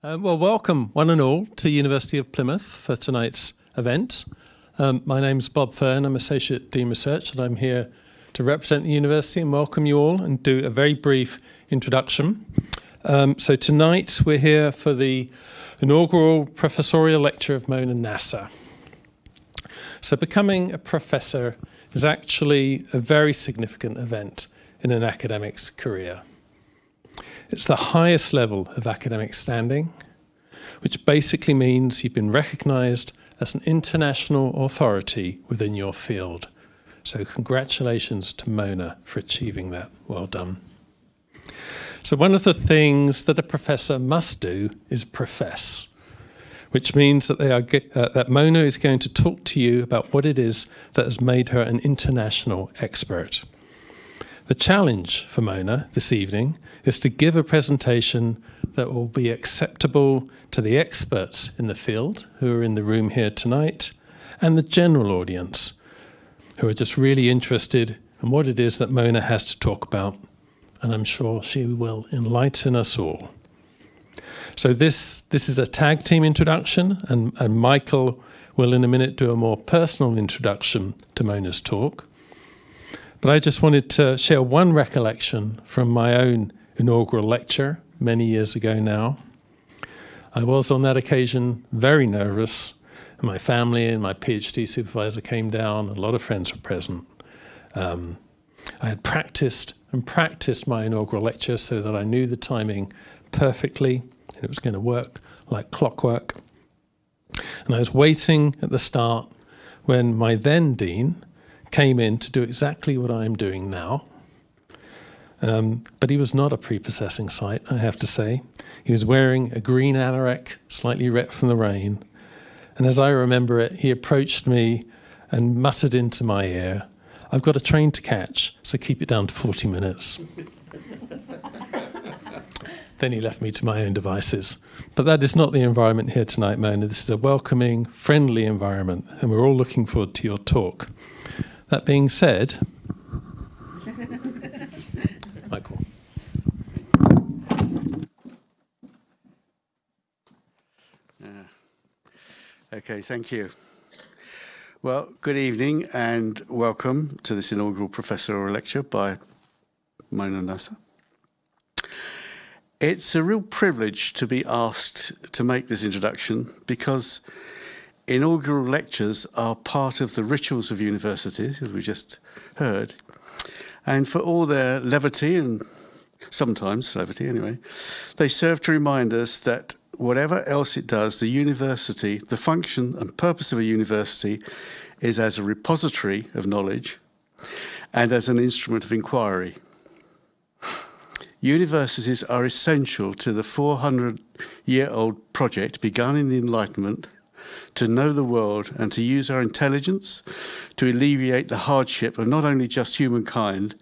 Um, well, welcome one and all to University of Plymouth for tonight's event. Um, my name's Bob Fern. I'm Associate Dean Research, and I'm here to represent the university and welcome you all and do a very brief introduction. Um, so tonight we're here for the inaugural professorial lecture of Mona Nasser. So becoming a professor is actually a very significant event in an academic's career. It's the highest level of academic standing, which basically means you've been recognized as an international authority within your field. So, congratulations to Mona for achieving that. Well done. So, one of the things that a professor must do is profess, which means that, they are, uh, that Mona is going to talk to you about what it is that has made her an international expert. The challenge for Mona this evening is to give a presentation that will be acceptable to the experts in the field who are in the room here tonight and the general audience who are just really interested in what it is that Mona has to talk about. And I'm sure she will enlighten us all. So this this is a tag team introduction, and, and Michael will in a minute do a more personal introduction to Mona's talk. But I just wanted to share one recollection from my own inaugural lecture many years ago now. I was on that occasion very nervous. My family and my PhD supervisor came down, a lot of friends were present. Um, I had practiced and practiced my inaugural lecture so that I knew the timing perfectly and it was going to work like clockwork. And I was waiting at the start when my then dean, came in to do exactly what I'm doing now. Um, but he was not a prepossessing sight, I have to say. He was wearing a green anorak, slightly wet from the rain. And as I remember it, he approached me and muttered into my ear, I've got a train to catch, so keep it down to 40 minutes. then he left me to my own devices. But that is not the environment here tonight, Mona. This is a welcoming, friendly environment, and we're all looking forward to your talk. That being said, Michael. Okay, thank you. Well, good evening and welcome to this inaugural professorial lecture by Mona Nasser. It's a real privilege to be asked to make this introduction because inaugural lectures are part of the rituals of universities, as we just heard. And for all their levity and sometimes levity anyway, they serve to remind us that whatever else it does, the university, the function and purpose of a university is as a repository of knowledge and as an instrument of inquiry. Universities are essential to the 400 year old project begun in the Enlightenment to know the world and to use our intelligence to alleviate the hardship of not only just humankind,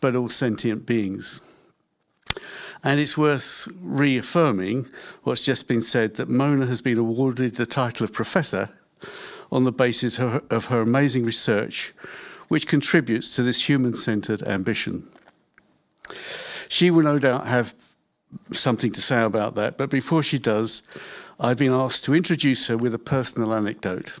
but all sentient beings. And it's worth reaffirming what's just been said that Mona has been awarded the title of professor on the basis of her, of her amazing research, which contributes to this human centered ambition. She will no doubt have something to say about that, but before she does, I've been asked to introduce her with a personal anecdote.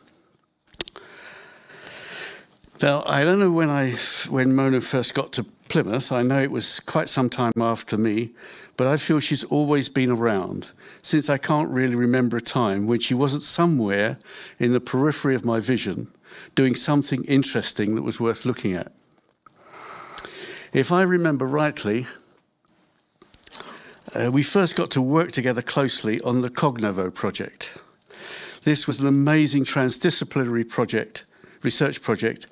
Now, I don't know when I when Mona first got to Plymouth. I know it was quite some time after me, but I feel she's always been around since I can't really remember a time when she wasn't somewhere in the periphery of my vision doing something interesting that was worth looking at. If I remember rightly, uh, we first got to work together closely on the Cognovo project. This was an amazing transdisciplinary project, research project,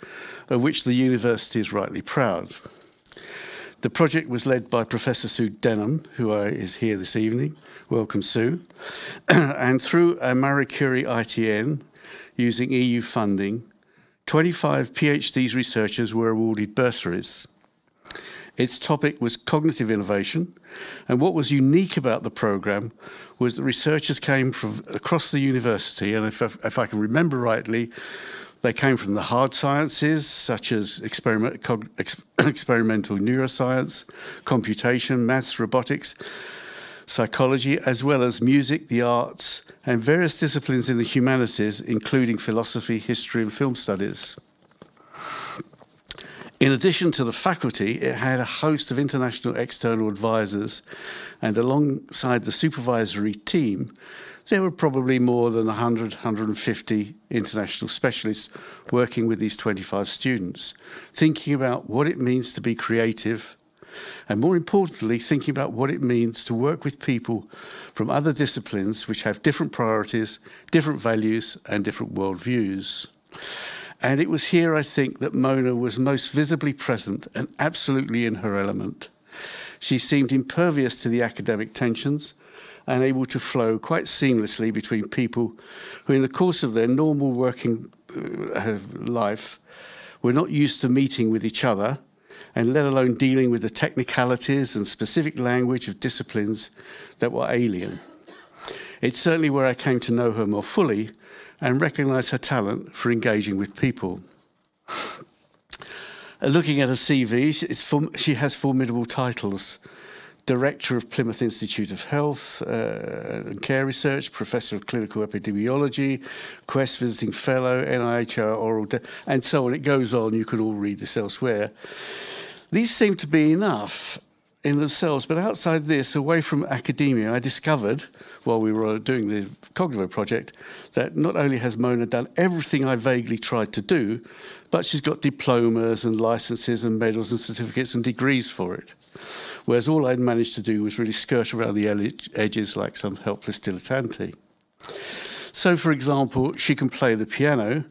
of which the university is rightly proud. The project was led by Professor Sue Denham, who is here this evening. Welcome, Sue. and through a Marie Curie ITN, using EU funding, 25 PhD researchers were awarded bursaries. Its topic was cognitive innovation, and what was unique about the program was that researchers came from across the university, and if, if I can remember rightly, they came from the hard sciences, such as experiment, ex, experimental neuroscience, computation, maths, robotics. psychology, as well as music, the arts, and various disciplines in the humanities, including philosophy, history, and film studies. In addition to the faculty, it had a host of international external advisors, and alongside the supervisory team, there were probably more than 100, 150 international specialists working with these 25 students, thinking about what it means to be creative, and more importantly, thinking about what it means to work with people from other disciplines which have different priorities, different values, and different worldviews. And it was here, I think, that Mona was most visibly present and absolutely in her element. She seemed impervious to the academic tensions and able to flow quite seamlessly between people who, in the course of their normal working uh, life, were not used to meeting with each other and let alone dealing with the technicalities and specific language of disciplines that were alien. It's certainly where I came to know her more fully and recognize her talent for engaging with people. Looking at her CV, she has formidable titles. Director of Plymouth Institute of Health uh, and Care Research, Professor of Clinical Epidemiology, Quest Visiting Fellow, NIHR Oral, and so on. It goes on. You can all read this elsewhere. These seem to be enough in themselves, but outside this, away from academia, I discovered while we were doing the Cognovo project that not only has Mona done everything I vaguely tried to do, but she's got diplomas and licenses and medals and certificates and degrees for it. Whereas all I'd managed to do was really skirt around the edges like some helpless dilettante. So, for example, she can play the piano,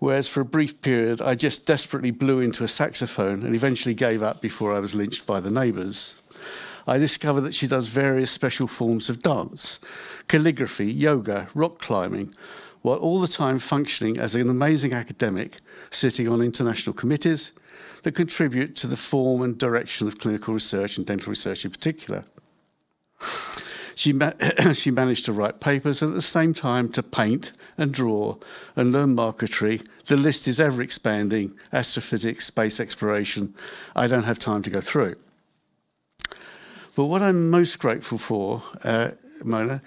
whereas for a brief period I just desperately blew into a saxophone and eventually gave up before I was lynched by the neighbours. I discovered that she does various special forms of dance, calligraphy, yoga, rock climbing, while all the time functioning as an amazing academic sitting on international committees that contribute to the form and direction of clinical research and dental research in particular. She, ma she managed to write papers and at the same time to paint and draw and learn marquetry. The list is ever expanding astrophysics, space exploration. I don't have time to go through. But what I'm most grateful for, uh, Mona,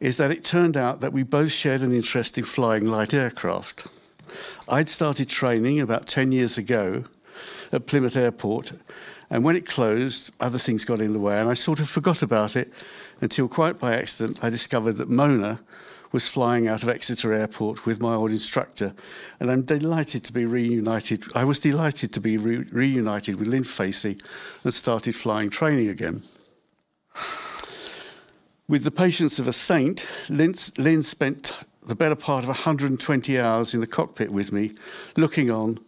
is that it turned out that we both shared an interest in flying light aircraft. I'd started training about 10 years ago at Plymouth Airport, and when it closed, other things got in the way, and I sort of forgot about it until quite by accident I discovered that Mona was flying out of Exeter Airport with my old instructor, and I'm delighted to be reunited. I was delighted to be re reunited with Lynn Facey and started flying training again. With the patience of a saint, Lynn, Lynn spent the better part of 120 hours in the cockpit with me, looking on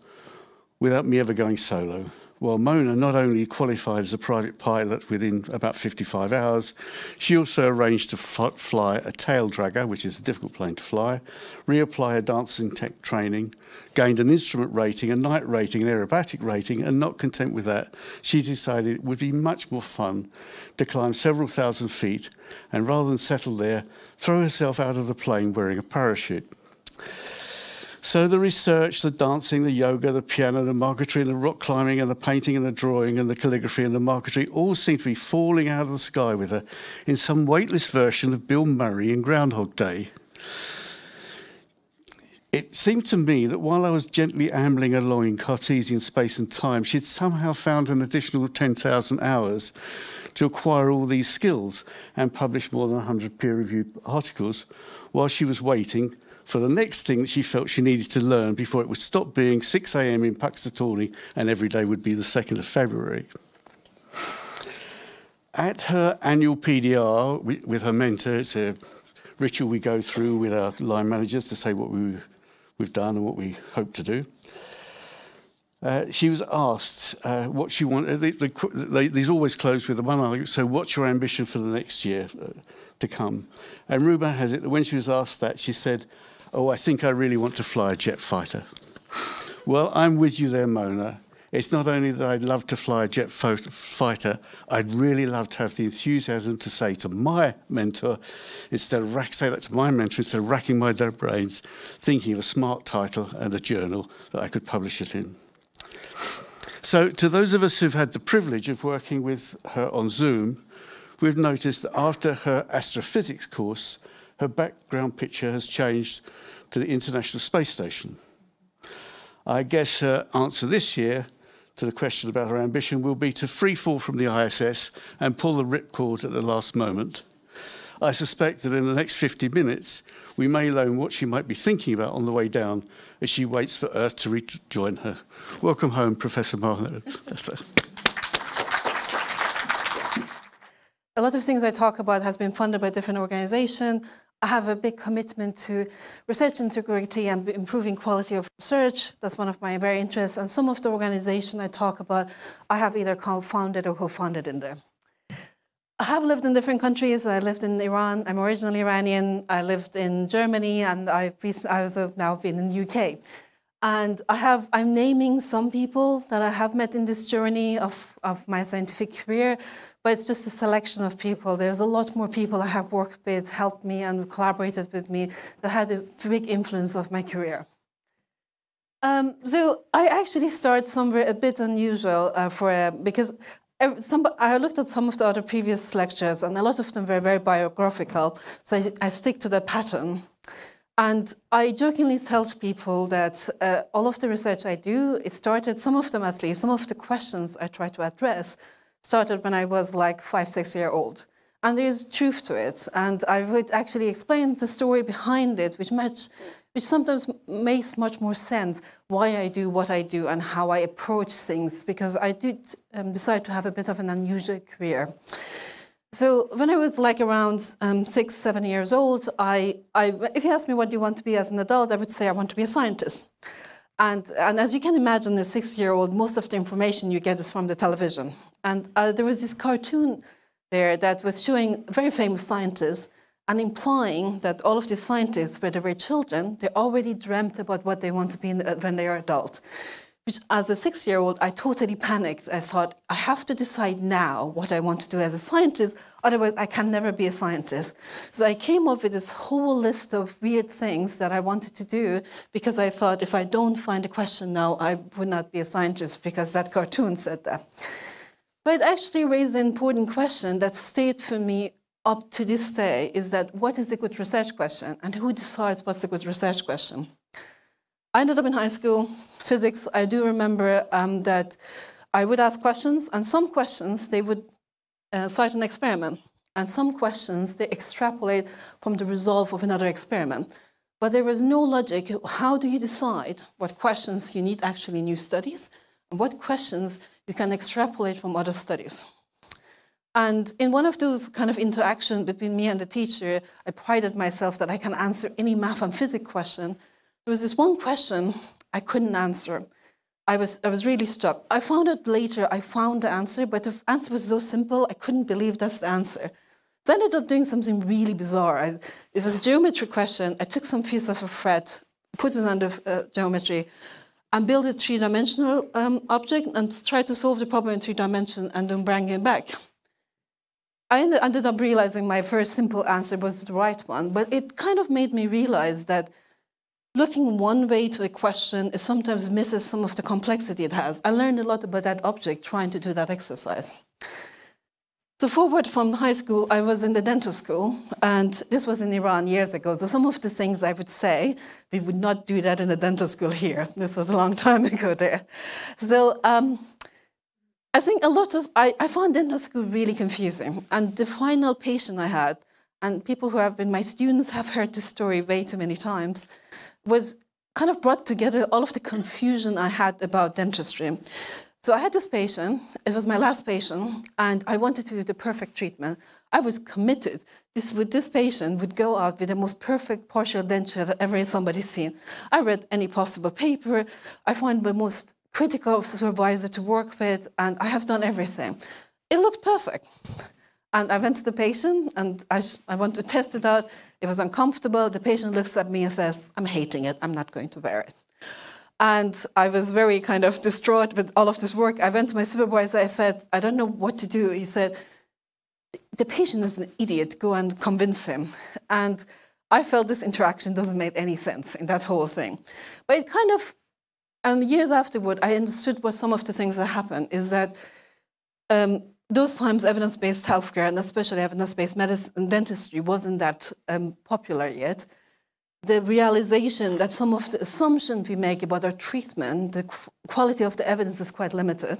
without me ever going solo. Well, Mona not only qualified as a private pilot within about 55 hours, she also arranged to fly a tail dragger, which is a difficult plane to fly, reapply her dancing tech training, gained an instrument rating, a night rating, an aerobatic rating, and not content with that, she decided it would be much more fun to climb several thousand feet and rather than settle there, throw herself out of the plane wearing a parachute. So the research, the dancing, the yoga, the piano, the marquetry, the rock climbing, and the painting, and the drawing, and the calligraphy, and the marquetry all seem to be falling out of the sky with her in some weightless version of Bill Murray in Groundhog Day. It seemed to me that while I was gently ambling along in Cartesian space and time, she'd somehow found an additional 10,000 hours to acquire all these skills and publish more than 100 peer reviewed articles while she was waiting for the next thing that she felt she needed to learn before it would stop being 6 a.m. in Punxsutawney and every day would be the 2nd of February. At her annual PDR with her mentor, it's a ritual we go through with our line managers to say what we, we've done and what we hope to do. Uh, she was asked uh, what she wanted. They, these always close with the one argument. So, what's your ambition for the next year uh, to come? And Ruba has it that when she was asked that, she said, Oh, I think I really want to fly a jet fighter. Well, I'm with you there, Mona. It's not only that I'd love to fly a jet fighter, I'd really love to have the enthusiasm to say to my mentor, instead of rack, say that to my mentor, instead of racking my brains, thinking of a smart title and a journal that I could publish it in. So, to those of us who've had the privilege of working with her on Zoom, we've noticed that after her astrophysics course, her background picture has changed to the International Space Station. I guess her answer this year to the question about her ambition will be to free fall from the ISS and pull the ripcord at the last moment. I suspect that in the next 50 minutes, we may learn what she might be thinking about on the way down as she waits for Earth to rejoin her. Welcome home, Professor Marlowe. a lot of things I talk about has been funded by different organizations. I have a big commitment to research integrity and improving quality of research. That's one of my very interests. And some of the organizations I talk about, I have either co-founded or co-founded in there. I have lived in different countries. I lived in Iran. I'm originally Iranian. I lived in Germany, and I've I was uh, now been in the UK. And I have, I'm naming some people that I have met in this journey of, of my scientific career, but it's just a selection of people. There's a lot more people I have worked with, helped me, and collaborated with me that had a big influence of my career. Um, so I actually start somewhere a bit unusual uh, for uh, because some, I looked at some of the other previous lectures, and a lot of them were very biographical. So I, I stick to the pattern. And I jokingly tell people that uh, all of the research I do, it started, some of them at least, some of the questions I try to address started when I was like five, six year old. And there's truth to it. And I would actually explain the story behind it, which, much, which sometimes makes much more sense why I do what I do and how I approach things, because I did um, decide to have a bit of an unusual career. So when I was like around um, six, seven years old, I, I, if you ask me what do you want to be as an adult, I would say I want to be a scientist. And, and as you can imagine, a six-year-old, most of the information you get is from the television. And uh, there was this cartoon there that was showing very famous scientists and implying that all of these scientists, when they were children, they already dreamt about what they want to be the, when they are adult which as a six-year-old, I totally panicked. I thought, I have to decide now what I want to do as a scientist, otherwise I can never be a scientist. So I came up with this whole list of weird things that I wanted to do because I thought if I don't find a question now, I would not be a scientist because that cartoon said that. But it actually raised an important question that stayed for me up to this day is that what is a good research question and who decides what's a good research question? I ended up in high school, physics, I do remember um, that I would ask questions, and some questions they would uh, cite an experiment, and some questions they extrapolate from the result of another experiment. But there was no logic. How do you decide what questions you need actually new studies, and what questions you can extrapolate from other studies? And in one of those kind of interaction between me and the teacher, I prided myself that I can answer any math and physics question. There was this one question I couldn't answer. I was, I was really stuck. I found out later, I found the answer, but the answer was so simple, I couldn't believe that's the answer. So I ended up doing something really bizarre. I, it was a geometry question. I took some piece of a thread, put it under uh, geometry, and built a three-dimensional um, object and tried to solve the problem in three dimensions and then bring it back. I ended up realizing my first simple answer was the right one, but it kind of made me realize that looking one way to a question is sometimes misses some of the complexity it has. I learned a lot about that object trying to do that exercise. So forward from high school, I was in the dental school, and this was in Iran years ago. So some of the things I would say, we would not do that in the dental school here. This was a long time ago there. So um, I think a lot of, I, I found dental school really confusing. And the final patient I had, and people who have been my students have heard this story way too many times, was kind of brought together all of the confusion I had about dentistry. So I had this patient, it was my last patient, and I wanted to do the perfect treatment. I was committed. This, with this patient would go out with the most perfect partial denture that ever somebody's seen. I read any possible paper. I found the most critical supervisor to work with, and I have done everything. It looked perfect. And I went to the patient and I, I want to test it out. It was uncomfortable. The patient looks at me and says, I'm hating it. I'm not going to wear it. And I was very kind of distraught with all of this work. I went to my supervisor. I said, I don't know what to do. He said, the patient is an idiot. Go and convince him. And I felt this interaction doesn't make any sense in that whole thing. But it kind of, um, years afterward, I understood what some of the things that happened is that um, those times evidence-based healthcare and especially evidence-based medicine and dentistry wasn't that um, popular yet. The realization that some of the assumptions we make about our treatment, the qu quality of the evidence is quite limited.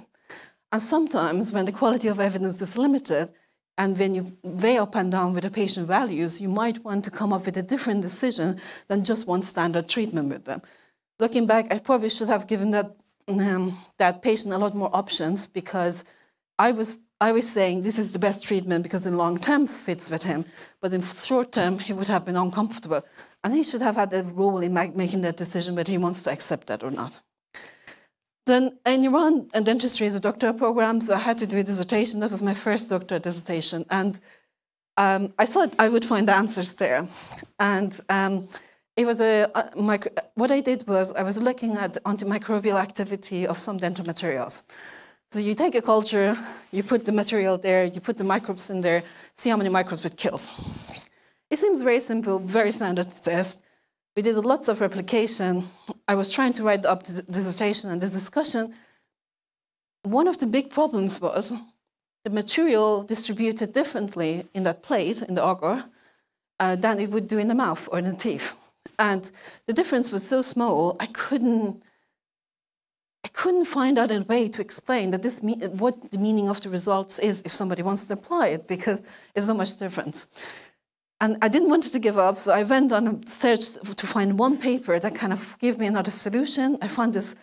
And sometimes when the quality of evidence is limited, and when you weigh up and down with the patient values, you might want to come up with a different decision than just one standard treatment with them. Looking back, I probably should have given that, um, that patient a lot more options because I was I was saying this is the best treatment because in long term fits with him, but in short term he would have been uncomfortable, and he should have had a role in making that decision whether he wants to accept that or not. Then in Iran, and dentistry is a doctoral program, so I had to do a dissertation. That was my first doctoral dissertation, and um, I thought I would find answers there. And um, it was a, a micro, what I did was I was looking at antimicrobial activity of some dental materials. So you take a culture, you put the material there, you put the microbes in there, see how many microbes it kills. It seems very simple, very standard test. We did lots of replication. I was trying to write up the dissertation and the discussion. One of the big problems was the material distributed differently in that plate, in the agar, uh, than it would do in the mouth or in the teeth. And the difference was so small, I couldn't I couldn't find out a way to explain that this what the meaning of the results is if somebody wants to apply it because there's not much difference. And I didn't want to give up, so I went on a search to find one paper that kind of gave me another solution. I found this,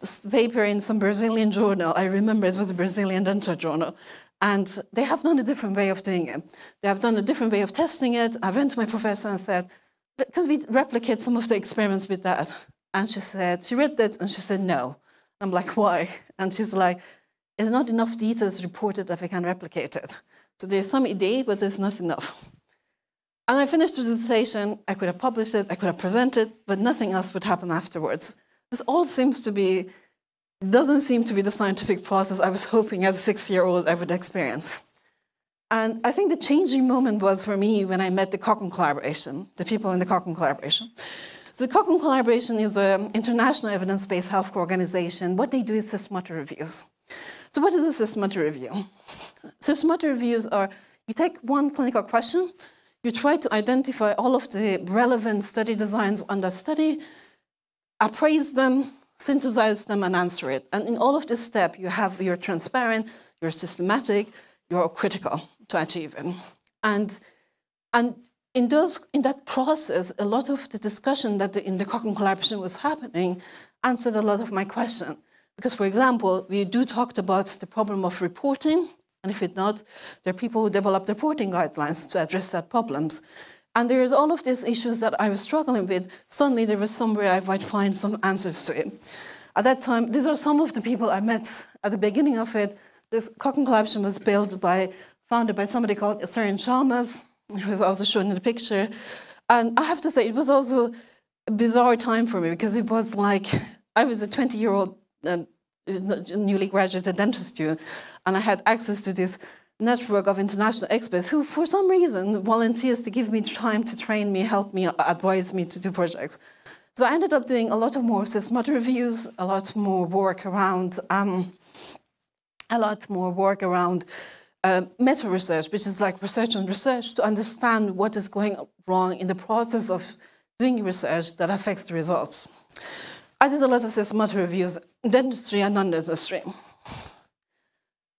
this paper in some Brazilian journal. I remember it was a Brazilian dental journal. And they have done a different way of doing it. They have done a different way of testing it. I went to my professor and said, can we replicate some of the experiments with that? And she said, she read that and she said, no. I'm like, why? And she's like, there's not enough details reported that we can replicate it. So there's some idea, but there's not enough. And I finished the dissertation. I could have published it, I could have presented, but nothing else would happen afterwards. This all seems to be, doesn't seem to be the scientific process I was hoping as a six-year-old I would experience. And I think the changing moment was for me when I met the Cochrane Collaboration, the people in the Cochrane Collaboration. So Cochrane Collaboration is an international evidence-based healthcare organization. What they do is systematic reviews. So what is a systematic review? Systematic reviews are, you take one clinical question, you try to identify all of the relevant study designs on that study, appraise them, synthesize them, and answer it. And in all of this step, you have, you're transparent, you're systematic, you're critical to achieve it. And, and in, those, in that process, a lot of the discussion that the, in the Cochrane collaboration was happening answered a lot of my question. Because, for example, we do talked about the problem of reporting, and if it not, there are people who develop reporting guidelines to address that problems. And there's all of these issues that I was struggling with. Suddenly, there was somewhere I might find some answers to it. At that time, these are some of the people I met at the beginning of it. This Cochrane collaboration was built by, founded by somebody called Sir Iain Chalmers, it was also shown in the picture. And I have to say, it was also a bizarre time for me because it was like I was a 20 year old um, newly graduated dentist student, and I had access to this network of international experts who, for some reason, volunteers to give me time to train me, help me, advise me to do projects. So I ended up doing a lot of more systematic reviews, a lot more work around, um, a lot more work around uh, meta research, which is like research on research, to understand what is going wrong in the process of doing research that affects the results. I did a lot of systematic reviews dentistry and non-dentistry.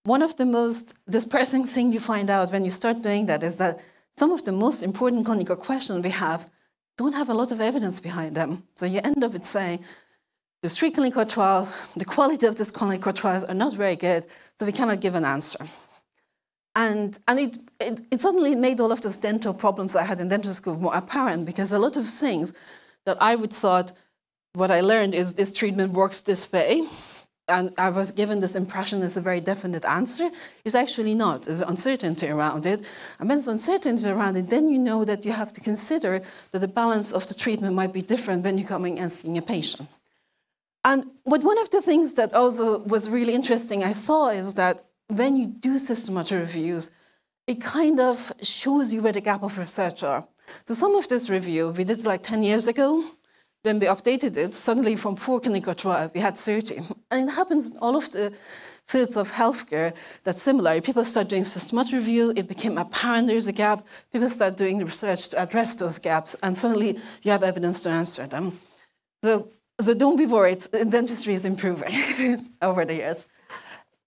One of the most dispersing things you find out when you start doing that is that some of the most important clinical questions we have don't have a lot of evidence behind them. So you end up with saying, the three clinical trials, the quality of these clinical trials are not very good, so we cannot give an answer. And, and it, it, it, suddenly made all of those dental problems I had in dental school more apparent because a lot of things that I would thought, what I learned is this treatment works this way, and I was given this impression as a very definite answer, is actually not. There's uncertainty around it. And when there's uncertainty around it, then you know that you have to consider that the balance of the treatment might be different when you're coming and seeing a patient. And but one of the things that also was really interesting, I saw, is that when you do systematic reviews, it kind of shows you where the gap of research are. So some of this review we did like 10 years ago. When we updated it, suddenly from four clinical trials, we had 30. And it happens in all of the fields of healthcare that's similar. People start doing systematic review, it became apparent there's a gap, people start doing research to address those gaps, and suddenly you have evidence to answer them. So, so don't be worried, dentistry is improving over the years.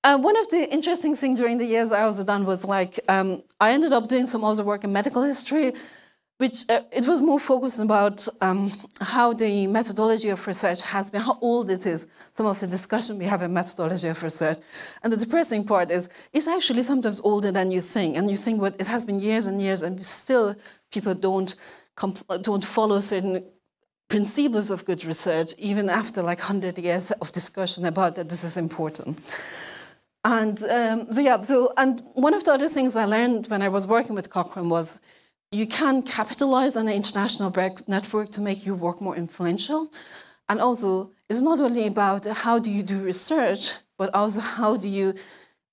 Uh, one of the interesting things during the years I was done was like, um, I ended up doing some other work in medical history, which uh, it was more focused about um, how the methodology of research has been, how old it is, some of the discussion we have in methodology of research. And the depressing part is it's actually sometimes older than you think. And you think, well, it has been years and years, and still people don't, don't follow certain principles of good research, even after like 100 years of discussion about that this is important. And um, so, yeah, so, and one of the other things I learned when I was working with Cochrane was you can capitalize on an international network to make your work more influential. And also, it's not only about how do you do research, but also how do you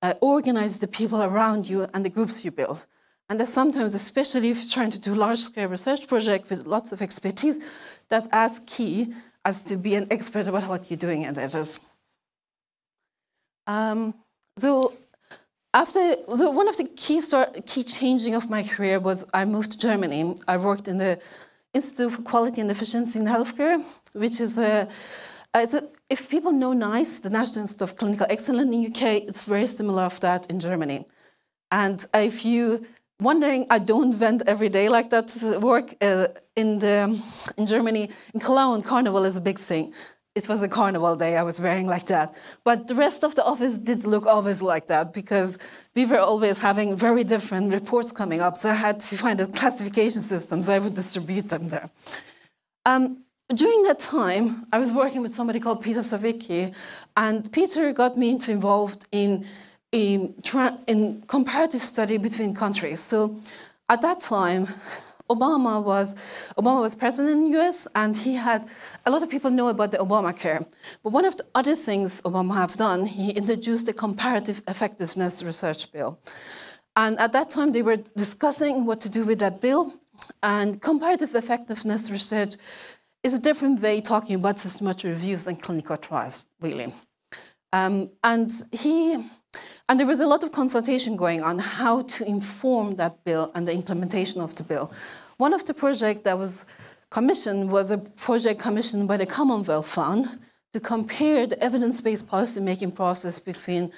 uh, organize the people around you and the groups you build. And that sometimes, especially if you're trying to do large-scale research project with lots of expertise, that's as key as to be an expert about what you're doing and that Um, so after, so one of the key, start, key changing of my career was I moved to Germany. I worked in the Institute for Quality and Efficiency in Healthcare, which is a, a if people know NICE, the National Institute of Clinical Excellence in UK, it's very similar of that in Germany. And if you wondering, I don't vent every day like that work uh, in the in Germany. In Cologne, Carnival is a big thing it was a carnival day, I was wearing like that. But the rest of the office did look always like that because we were always having very different reports coming up. So I had to find a classification system, so I would distribute them there. Um, during that time, I was working with somebody called Peter Sawicki, and Peter got me into involved in, in, in comparative study between countries. So at that time, Obama was Obama was president in the U.S. and he had a lot of people know about the Obamacare. But one of the other things Obama have done, he introduced the comparative effectiveness research bill. And at that time, they were discussing what to do with that bill. And comparative effectiveness research is a different way talking about systematic reviews and clinical trials, really. Um, and he and there was a lot of consultation going on how to inform that bill and the implementation of the bill. One of the projects that was commissioned was a project commissioned by the Commonwealth Fund to compare the evidence-based policy-making process between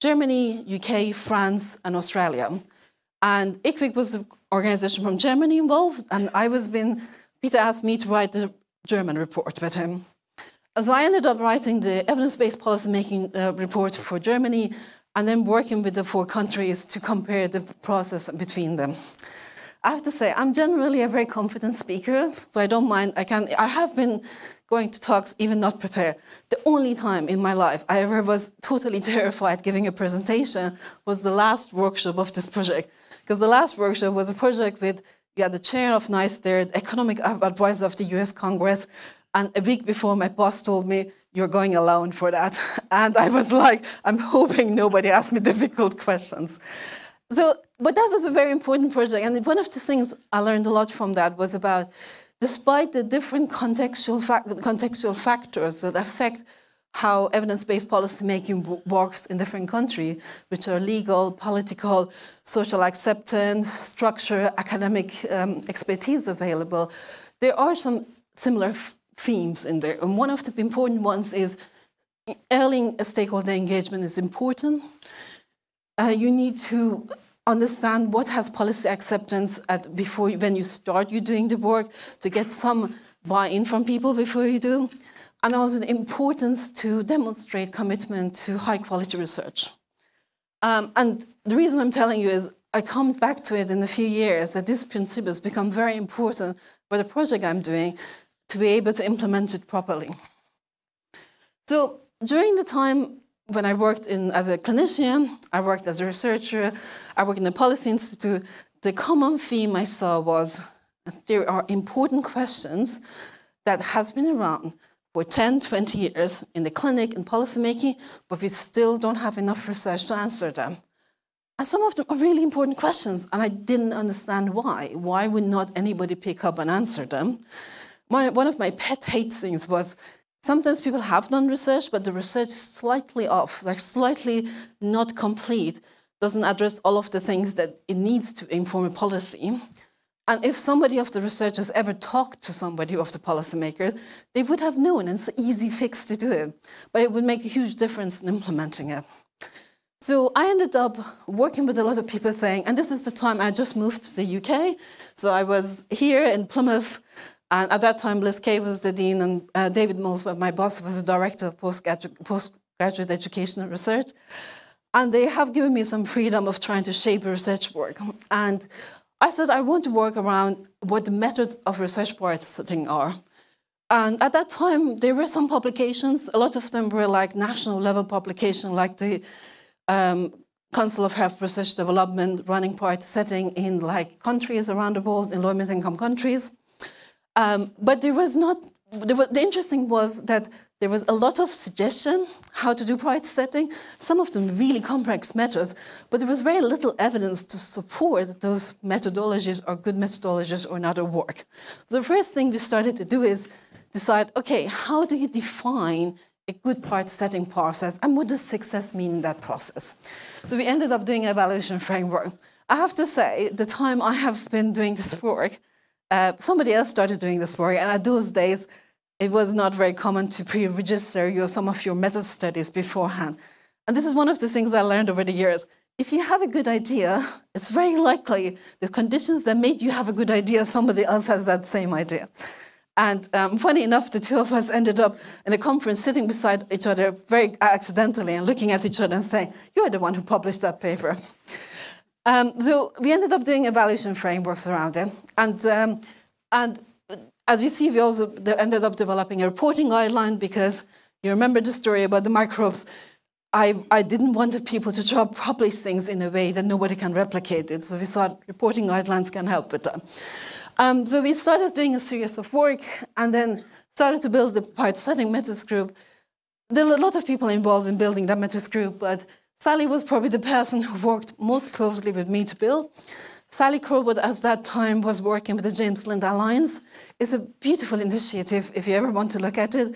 Germany, UK, France, and Australia. And IQWiG was the organization from Germany involved, and I was been, Peter asked me to write the German report with him. So I ended up writing the evidence-based policy-making uh, report for Germany, and then working with the four countries to compare the process between them. I have to say, I'm generally a very confident speaker, so I don't mind. I can. I have been going to talks even not prepared. The only time in my life I ever was totally terrified giving a presentation was the last workshop of this project, because the last workshop was a project with had the chair of NICE there, the economic advisor of the U.S. Congress, and a week before, my boss told me, You're going alone for that. And I was like, I'm hoping nobody asks me difficult questions. So, but that was a very important project. And one of the things I learned a lot from that was about, despite the different contextual, contextual factors that affect how evidence-based policymaking works in different countries, which are legal, political, social acceptance, structure, academic um, expertise available, there are some similar themes in there. And one of the important ones is early stakeholder engagement is important. Uh, you need to understand what has policy acceptance at before when you start you doing the work to get some buy-in from people before you do, and also the importance to demonstrate commitment to high quality research. Um, and the reason I'm telling you is I come back to it in a few years that these principles become very important for the project I'm doing to be able to implement it properly. So during the time when I worked in, as a clinician, I worked as a researcher, I worked in the Policy Institute, the common theme I saw was there are important questions that has been around for 10, 20 years in the clinic and policymaking, but we still don't have enough research to answer them. And some of them are really important questions, and I didn't understand why. Why would not anybody pick up and answer them? One, of my pet hate things was Sometimes people have done research, but the research is slightly off, like slightly not complete, doesn't address all of the things that it needs to inform a policy. And if somebody of the researchers ever talked to somebody of the policymakers, they would have known, and it's an easy fix to do it, but it would make a huge difference in implementing it. So I ended up working with a lot of people saying, and this is the time I just moved to the UK. So I was here in Plymouth, and at that time Liz Kay was the dean, and uh, David Moles, my boss, was the director of postgraduate, postgraduate education and research. And they have given me some freedom of trying to shape research work. And I said I want to work around what the methods of research priority setting are. And at that time, there were some publications. A lot of them were like national level publications, like the um, Council of Health Research Development running party setting in like countries around the world, in low income countries. Um, but there was not, there was, the interesting was that there was a lot of suggestion how to do priority setting, some of them really complex methods, but there was very little evidence to support that those methodologies are good methodologies or not work. The first thing we started to do is decide, okay, how do you define a good priority setting process and what does success mean in that process? So we ended up doing an evaluation framework. I have to say, the time I have been doing this work, uh, somebody else started doing this work, and at those days, it was not very common to pre-register your, some of your meta studies beforehand. And this is one of the things I learned over the years. If you have a good idea, it's very likely the conditions that made you have a good idea, somebody else has that same idea. And um, funny enough, the two of us ended up in a conference sitting beside each other very accidentally and looking at each other and saying, You're the one who published that paper. Um, so we ended up doing evaluation frameworks around it. And, um, and as you see, we also ended up developing a reporting guideline because you remember the story about the microbes. I, I didn't want people to try publish things in a way that nobody can replicate it. So we thought reporting guidelines can help with that. Um, so we started doing a series of work and then started to build the priority setting methods group. There are a lot of people involved in building that methods group, but Sally was probably the person who worked most closely with me to build. Sally Crowbot, at that time, was working with the James Lind Alliance. It's a beautiful initiative, if you ever want to look at it.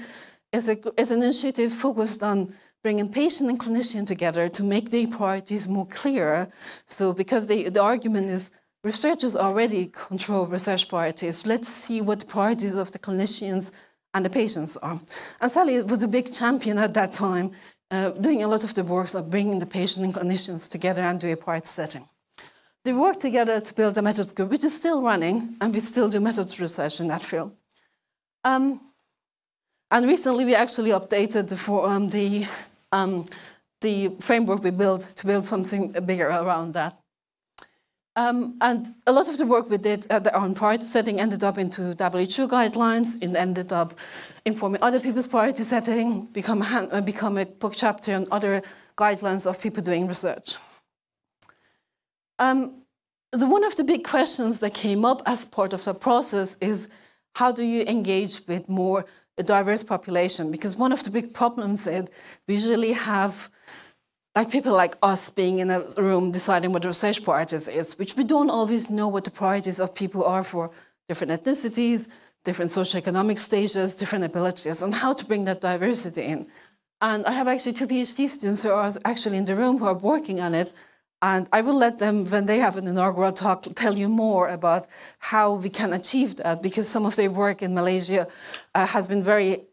It's, a, it's an initiative focused on bringing patient and clinician together to make their priorities more clear. So because they, the argument is researchers already control research priorities. Let's see what the priorities of the clinicians and the patients are. And Sally was a big champion at that time, uh, doing a lot of the work of bringing the patient and clinicians together and do a priority setting. They work together to build a methods group, which is still running, and we still do methods research in that field. Um, and recently, we actually updated the, for, um, the, um, the framework we built to build something bigger around that. Um, and a lot of the work we did at the, on priority setting ended up into WHO guidelines. It ended up informing other people's priority setting, become a, uh, become a book chapter on other guidelines of people doing research. Um, the, one of the big questions that came up as part of the process is how do you engage with more diverse population? Because one of the big problems is we usually have like people like us being in a room deciding what the research priorities is, which we don't always know what the priorities of people are for different ethnicities, different socioeconomic stages, different abilities, and how to bring that diversity in. And I have actually two PhD students who are actually in the room who are working on it, and I will let them, when they have an inaugural talk, tell you more about how we can achieve that, because some of their work in Malaysia uh, has been very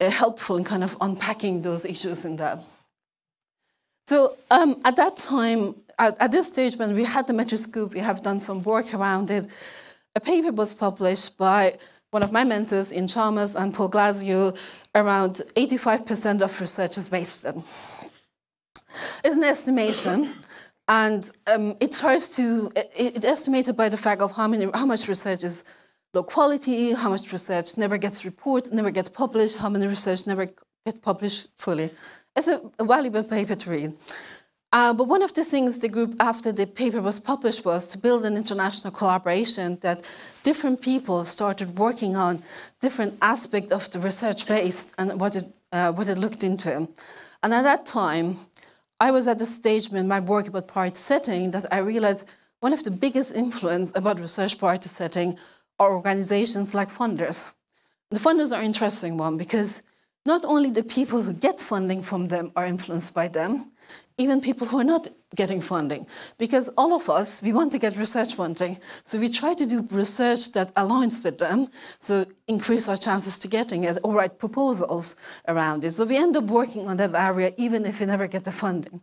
uh, helpful in kind of unpacking those issues in that. So um, at that time, at, at, this stage, when we had the Metroscope, we have done some work around it. A paper was published by one of my mentors Iain Chalmers and Paul Glasziou around 85% of research is wasted. It's an estimation, and um, it tries to, it, it estimated by the fact of how, many, how much research is low quality, how much research never gets reported, never gets published, how many research never gets published fully. It's a, valuable paper to read. Uh, but one of the things the group, after the paper was published, was to build an international collaboration that different people started working on different aspects of the research base and what it, uh, what it looked into. And at that time, I was at the stage in my work about priority setting that I realized one of the biggest influence about research priority setting are organizations like funders. The funders are an interesting one because not only the people who get funding from them are influenced by them, even people who are not getting funding. Because all of us, we want to get research funding. So we try to do research that aligns with them, so increase our chances to getting it, or write proposals around it. So we end up working on that area even if we never get the funding.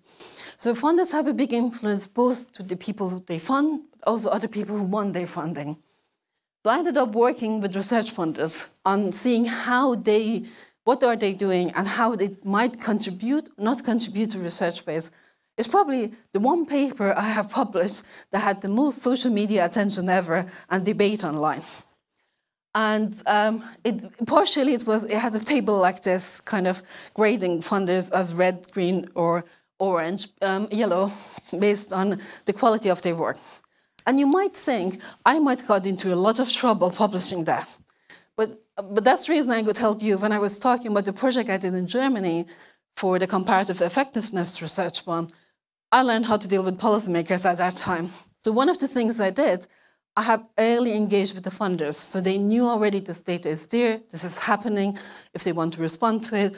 So funders have a big influence both to the people who they fund, but also other people who want their funding. So I ended up working with research funders on seeing how they what are they doing and how they might contribute, not contribute to research base. It's probably the one paper I have published that had the most social media attention ever and debate online. And um, it, partially it was it had a table like this, kind of grading funders as red, green, or orange, um, yellow, based on the quality of their work. And you might think I might got into a lot of trouble publishing that. But, but that's the reason I could help you when I was talking about the project I did in Germany for the comparative effectiveness research one. I learned how to deal with policymakers at that time. So one of the things I did, I have early engaged with the funders. So they knew already this data is there, this is happening, if they want to respond to it,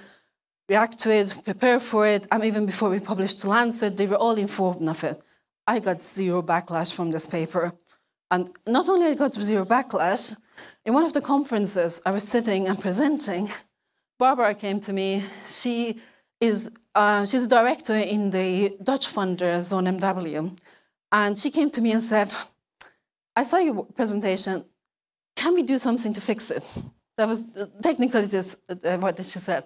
react to it, prepare for it. And even before we published to Lancet, they were all informed of it. I got zero backlash from this paper. And not only I got zero backlash, in one of the conferences I was sitting and presenting, Barbara came to me. She is uh, she's a director in the Dutch funder ZonMw. And she came to me and said, I saw your presentation. Can we do something to fix it? That was technically just uh, what she said.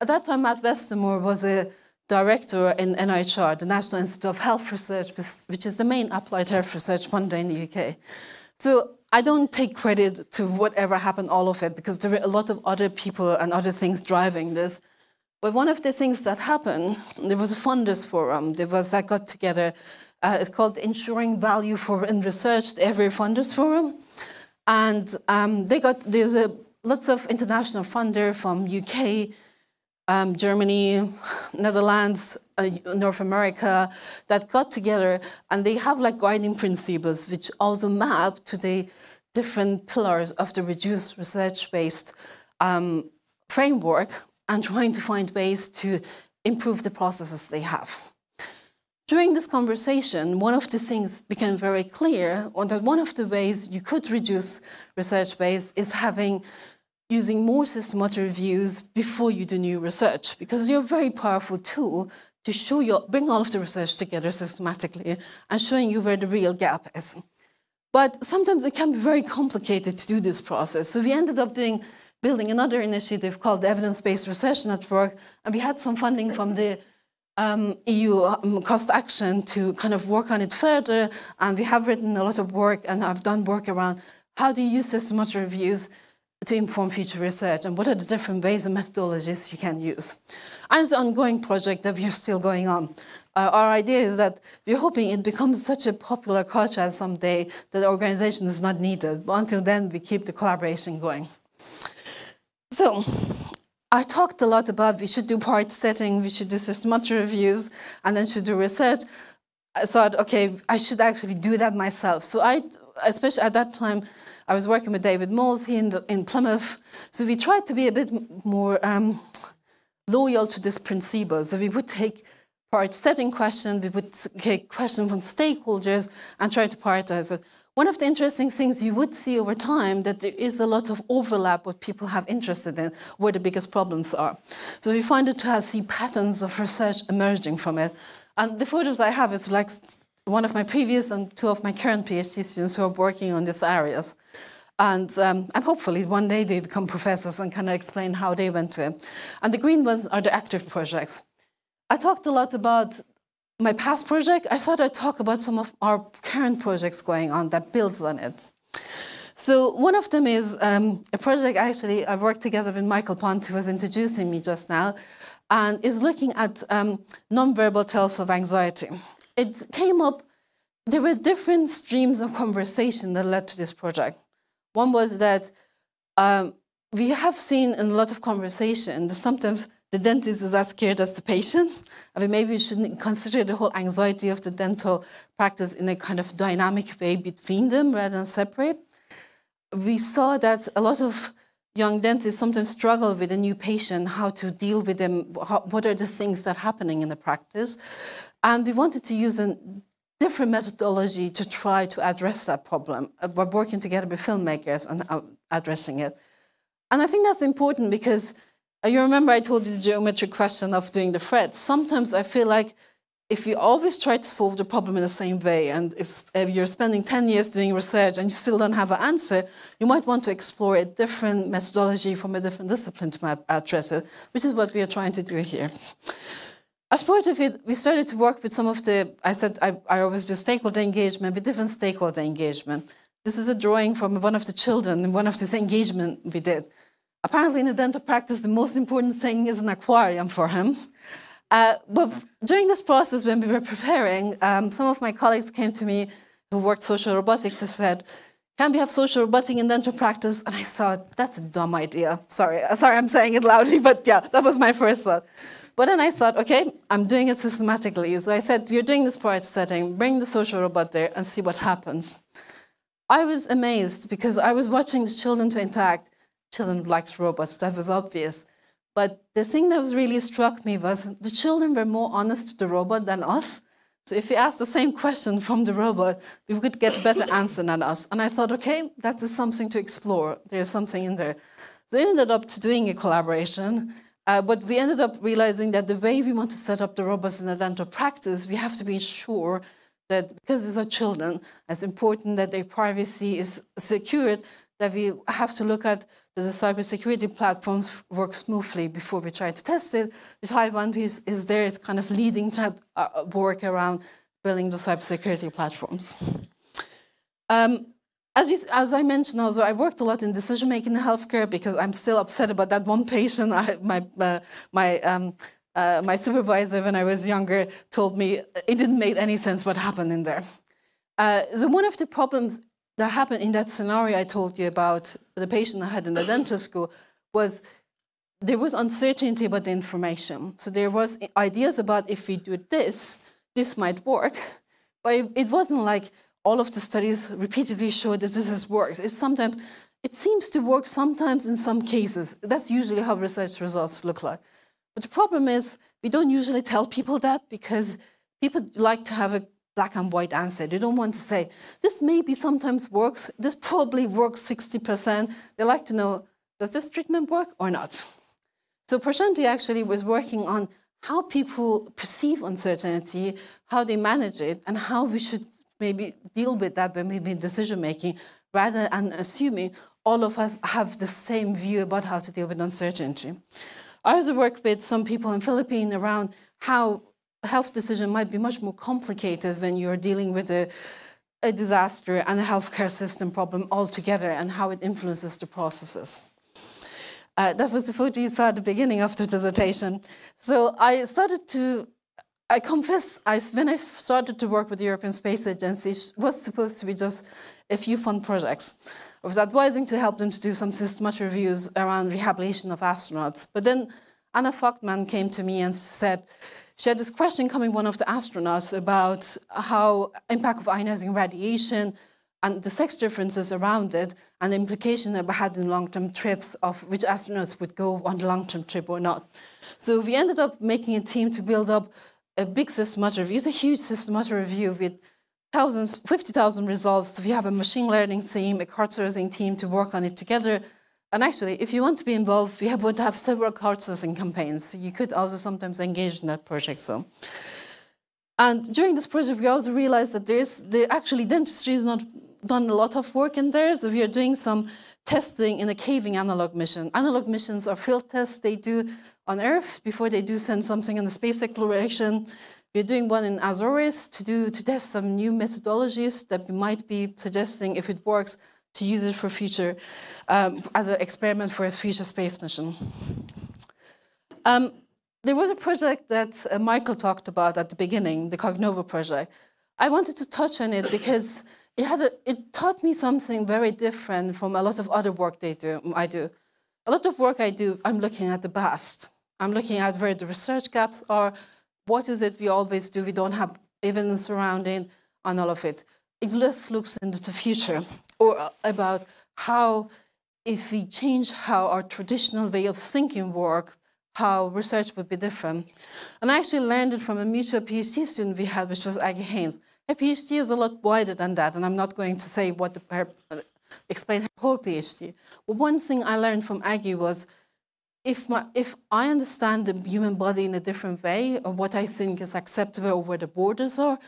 At that time, Matt Westmore was a director in NIHR, the National Institute of Health Research, which is the main applied health research funder in the UK. So I don't take credit to whatever happened, all of it, because there were a lot of other people and other things driving this. But one of the things that happened, there was a funders forum. There was that got together. Uh, it's called Ensuring Value for in Research, EViR Funders Forum, and um, they got there's a lots of international funder from UK, um, Germany, Netherlands, uh, North America that got together and they have like guiding principles which also map to the different pillars of the reduced research-based um, framework and trying to find ways to improve the processes they have. During this conversation, one of the things became very clear that one of the ways you could reduce research base is having using more systematic reviews before you do new research, because you're a very powerful tool to show your, bring all of the research together systematically and showing you where the real gap is. But sometimes it can be very complicated to do this process. So we ended up doing building another initiative called the Evidence-Based Research Network, and we had some funding from the um, EU um, cost action to kind of work on it further. And we have written a lot of work and I've done work around how do you use systematic reviews to inform future research and what are the different ways and methodologies you can use. And it's an ongoing project that we're still going on. Uh, our idea is that we're hoping it becomes such a popular culture someday that the organization is not needed. But until then, we keep the collaboration going. So I talked a lot about we should do part setting, we should do systematic reviews, and then should do research. I thought, okay, I should actually do that myself. So I, especially at that time, I was working with David Moles in, in Plymouth. So we tried to be a bit more um, loyal to this principle. So we would take part setting questions, we would take questions from stakeholders and try to prioritize it. One of the interesting things you would see over time that there is a lot of overlap what people have interested in, where the biggest problems are. So we find it to have, see patterns of research emerging from it. And the photos I have is like one of my previous and two of my current PhD students who are working on these areas. And, um, and hopefully one day they become professors and kind of explain how they went to it. And the green ones are the active projects. I talked a lot about my past project, I thought I'd talk about some of our current projects going on that builds on it. So one of them is um, a project actually I worked together with Michael Punt, who was introducing me just now, and is looking at um, nonverbal tells of anxiety. It came up, there were different streams of conversation that led to this project. One was that um, we have seen in a lot of conversation that sometimes the dentist is as scared as the patient. I mean, maybe we shouldn't consider the whole anxiety of the dental practice in a kind of dynamic way between them rather than separate. We saw that a lot of young dentists sometimes struggle with a new patient, how to deal with them, what are the things that are happening in the practice. And we wanted to use a different methodology to try to address that problem uh, by working together with filmmakers and uh, addressing it. And I think that's important because uh, you remember I told you the geometric question of doing the threads. Sometimes I feel like if you always try to solve the problem in the same way, and if, if, you're spending 10 years doing research and you still don't have an answer, you might want to explore a different methodology from a different discipline to address it, which is what we are trying to do here. As part of it, we started to work with some of the, I said I, I always do stakeholder engagement, with different stakeholder engagement. This is a drawing from one of the children in one of this engagement we did. Apparently in the dental practice, the most important thing is an aquarium for him. Uh, but during this process, when we were preparing, um, some of my colleagues came to me who worked social robotics and said, can we have social robotics in dental practice? And I thought, that's a dumb idea. Sorry, sorry I'm saying it loudly, but yeah, that was my first thought. But then I thought, okay, I'm doing it systematically. So I said, we're doing this project setting, bring the social robot there and see what happens. I was amazed because I was watching the children to interact. Children liked robots, that was obvious. But the thing that was really struck me was the children were more honest to the robot than us. So if we asked the same question from the robot, we could get a better answer than us. And I thought, okay, that is something to explore. There's something in there. So we ended up doing a collaboration. Uh, but we ended up realizing that the way we want to set up the robots in dental practice, we have to be sure that because these are children, it's important that their privacy is secured, that we have to look at the cybersecurity platforms work smoothly before we try to test it, Taiwan is, is there is kind of leading that uh, work around building the cybersecurity platforms. Um, as, you, as, I mentioned also, I worked a lot in decision making in healthcare because I'm still upset about that one patient. I, my uh, my um, uh, my supervisor, when I was younger, told me it didn't make any sense what happened in there. Uh, so one of the problems that happened in that scenario I told you about the patient I had in the dental school was there was uncertainty about the information. So there was ideas about if we do this, this might work, but it wasn't like all of the studies repeatedly showed that this is works. It's sometimes it seems to work sometimes in some cases. That's usually how research results look like. But the problem is we don't usually tell people that because people like to have a black and white answer. They don't want to say, this maybe sometimes works, this probably works 60%. They like to know, does this treatment work or not? So Prashanti actually was working on how people perceive uncertainty, how they manage it, and how we should maybe deal with that we make decision making, rather than assuming all of us have the same view about how to deal with uncertainty. I also work with some people in Philippines around how health decision might be much more complicated when you're dealing with a, a disaster and a healthcare system problem altogether and how it influences the processes. Uh, that was the photo you saw at the beginning of the dissertation. So I started to, I confess, I, when I started to work with the European Space Agency, it was supposed to be just a few fun projects. I was advising to help them to do some systematic reviews around rehabilitation of astronauts. But then Anna Fogtman came to me and said, she had this question coming one of the astronauts about how impact of ionizing radiation and the sex differences around it and the implication it had in long-term trips of which astronauts would go on the long-term trip or not. So we ended up making a team to build up a big systematic review. It's a huge systematic review with thousands, 50,000 results. So we have a machine learning team, a crowdsourcing team to work on it together and actually, if you want to be involved, we have, would have several crowdsourcing campaigns. So you could also sometimes engage in that project. So, and during this project, we also realized that there's the actually dentistry has not done a lot of work in there. So we are doing some testing in a caving analog mission. Analog missions are field tests they do on Earth before they do send something in the space exploration. We're doing one in Azores to do to test some new methodologies that we might be suggesting if it works to use it for future, um, as an experiment for a future space mission. Um, there was a project that uh, Michael talked about at the beginning, the Cognovo project. I wanted to touch on it because it, had a, it taught me something very different from a lot of other work they do, I do. A lot of work I do, I'm looking at the past. I'm looking at where the research gaps are, what is it we always do, we don't have evidence surrounding, and all of it. It just looks into the future or uh, about how if we change how our traditional way of thinking works, how research would be different. And I actually learned it from a mutual PhD student we had, which was Aggie Haynes. Her PhD is a lot wider than that, and I'm not going to say what the, her, uh, explain her whole PhD. But one thing I learned from Aggie was if, my, if I understand the human body in a different way, or what I think is acceptable, or where the borders are,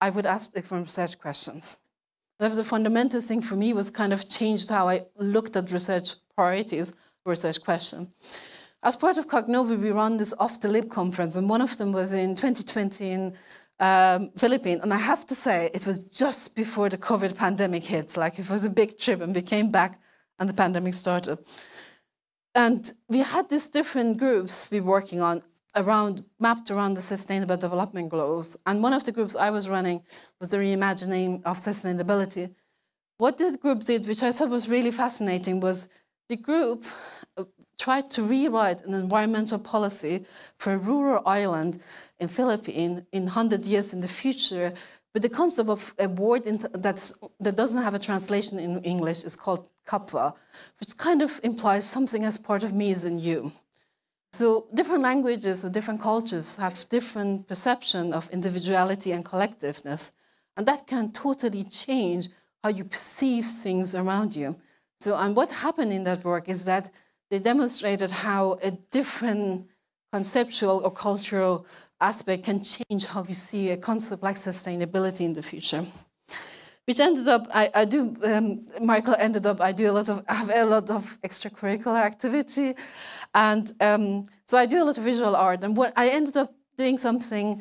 I would ask different research questions. That was a fundamental thing for me, was kind of changed how I looked at research priorities, research question. As part of Cognovo, we run this off the lip conference, and one of them was in 2020 in um, Philippines. And I have to say, it was just before the COVID pandemic hit. Like it was a big trip, and we came back, and the pandemic started. And we had these different groups we were working on around mapped around the sustainable development goals. And one of the groups I was running was the reimagining of sustainability. What this group did, which I thought was really fascinating, was the group uh, tried to rewrite an environmental policy for a rural island in Philippines in 100 years in the future with the concept of a word that doesn't have a translation in English is called kapwa, which kind of implies something as part of me is in you. So different languages or different cultures have different perception of individuality and collectiveness, and that can totally change how you perceive things around you. So, and what happened in that work is that they demonstrated how a different conceptual or cultural aspect can change how we see a concept like sustainability in the future. Which ended up, I, I do, um, Michael ended up, I do a lot of, I have a lot of extracurricular activity. And um, so I do a lot of visual art. And what I ended up doing something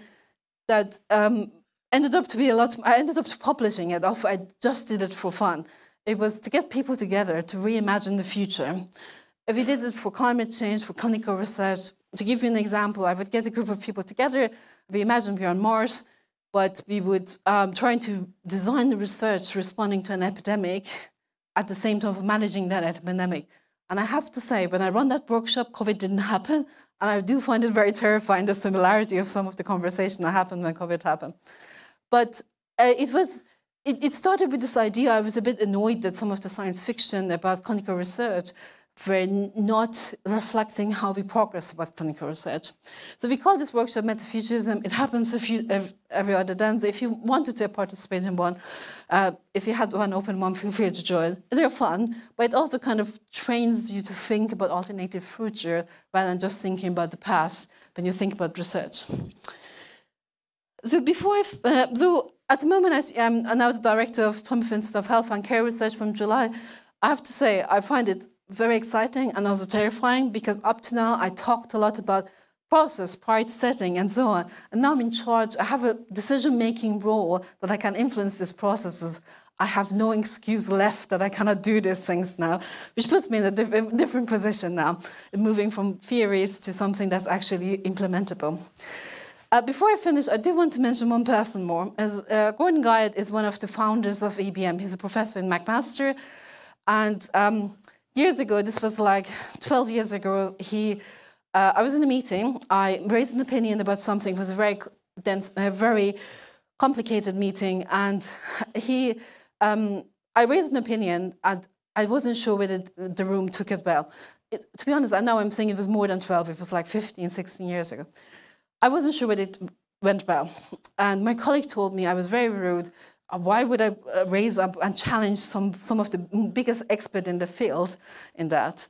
that um, ended up to be a lot, I ended up publishing it off, I just did it for fun. It was to get people together to reimagine the future. If we did it for climate change, for clinical research, to give you an example, I would get a group of people together. We imagine we're on Mars, but we would um, try to design the research responding to an epidemic at the same time of managing that epidemic. And I have to say, when I run that workshop, COVID didn't happen. And I do find it very terrifying, the similarity of some of the conversation that happened when COVID happened. But uh, it was, it, it started with this idea. I was a bit annoyed that some of the science fiction about clinical research for not reflecting how we progress about clinical research. So we call this workshop Metafuturism. It happens every other day. So if you wanted to participate in one, uh, if you had one open one, feel free to join. They're fun, but it also kind of trains you to think about alternative future rather than just thinking about the past when you think about research. So before I, uh, so at the moment I'm now the director of Plymouth Institute of Health and Care Research from July. I have to say I find it very exciting and also terrifying because up to now I talked a lot about process, price setting, and so on. And now I'm in charge. I have a decision-making role that I can influence these processes. I have no excuse left that I cannot do these things now, which puts me in a diff different position now, moving from theories to something that's actually implementable. Uh, before I finish, I do want to mention one person more. As uh, Gordon Guyatt is one of the founders of EBM. He's a professor in McMaster, and um, years ago, this was like 12 years ago, he, uh, I was in a meeting, I raised an opinion about something, it was a very dense, a very complicated meeting, and he, um, I raised an opinion, and I wasn't sure whether the room took it well. It, to be honest, I know I'm thinking it was more than 12, it was like 15, 16 years ago. I wasn't sure whether it went well. And my colleague told me I was very rude, why would I uh, raise up and challenge some, some of the biggest expert in the field in that?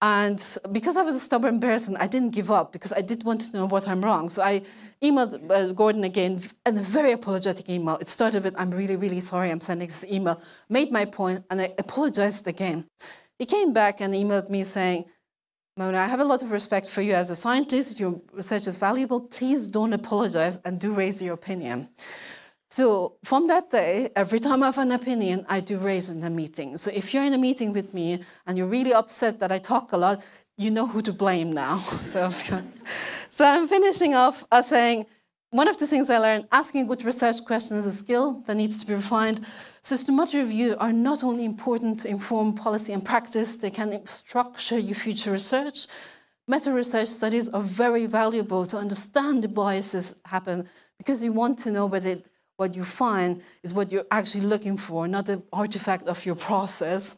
And because I was a stubborn person, I didn't give up because I did want to know what I'm wrong. So I emailed uh, Gordon again in a very apologetic email. It started with, I'm really, really sorry I'm sending this email, made my point, and I apologized again. He came back and emailed me saying, Mona, I have a lot of respect for you as a scientist. Your research is valuable. Please don't apologize and do raise your opinion. So from that day, every time I have an opinion, I do raise in the meeting. So if you're in a meeting with me and you're really upset that I talk a lot, you know who to blame now. so, so I'm finishing off uh, saying, one of the things I learned, asking good research questions is a skill that needs to be refined. Systematic review are not only important to inform policy and practice, they can structure your future research. Meta-research studies are very valuable to understand the biases happen because you want to know whether it what you find is what you're actually looking for, not the artifact of your process.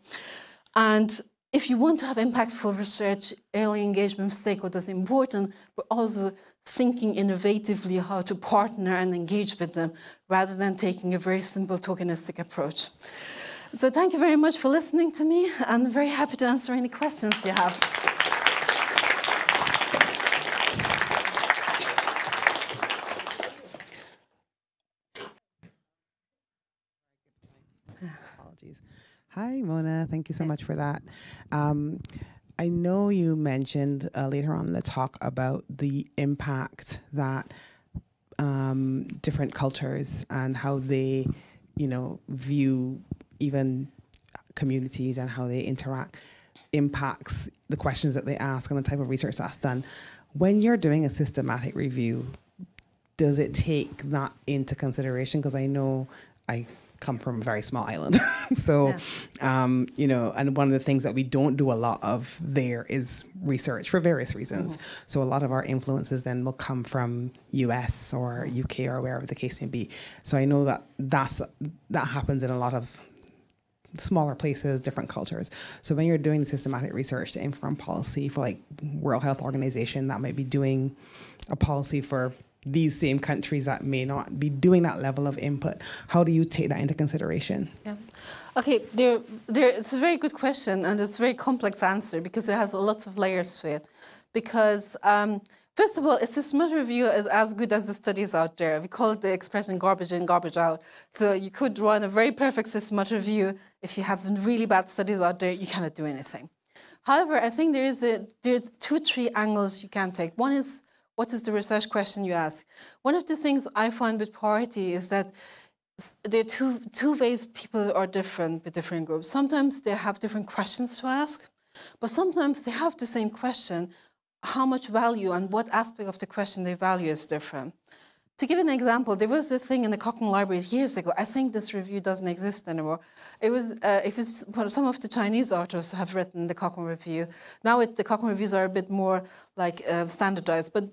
And if you want to have impactful research, early engagement with stakeholders is important, but also thinking innovatively how to partner and engage with them rather than taking a very simple tokenistic approach. So thank you very much for listening to me. and I'm very happy to answer any questions you have. Apologies. Hi, Mona. Thank you so much for that. Um, I know you mentioned uh, later on in the talk about the impact that um, different cultures and how they, you know, view even communities and how they interact impacts the questions that they ask and the type of research that's done. When you're doing a systematic review, does it take that into consideration? Because I know I come from a very small island. so, yeah. um, you know, and one of the things that we don't do a lot of there is research for various reasons. Mm-hmm. So a lot of our influences then will come from US or UK or wherever the case may be. So I know that that's that happens in a lot of smaller places, different cultures. So when you're doing systematic research to inform policy for like World Health Organization that might be doing a policy for these same countries that may not be doing that level of input. How do you take that into consideration? Yeah. Okay, there, there, it's a very good question and it's a very complex answer because it has lots of layers to it. Because um, First of all, a systematic review is as good as the studies out there. We call it the expression garbage in, garbage out. So you could run a very perfect systematic review. If you have really bad studies out there, you cannot do anything. However, I think there is a, there are two, three angles you can take. One is what is the research question you ask? One of the things I find with priority is that there are two, two ways people are different with different groups. Sometimes they have different questions to ask, but sometimes they have the same question. How much value and what aspect of the question they value is different. To give an example, there was a thing in the Cochrane Library years ago. I think this review doesn't exist anymore. It was, uh, it was some of the Chinese authors have written the Cochrane Review. Now it, the Cochrane Reviews are a bit more like uh, standardized, but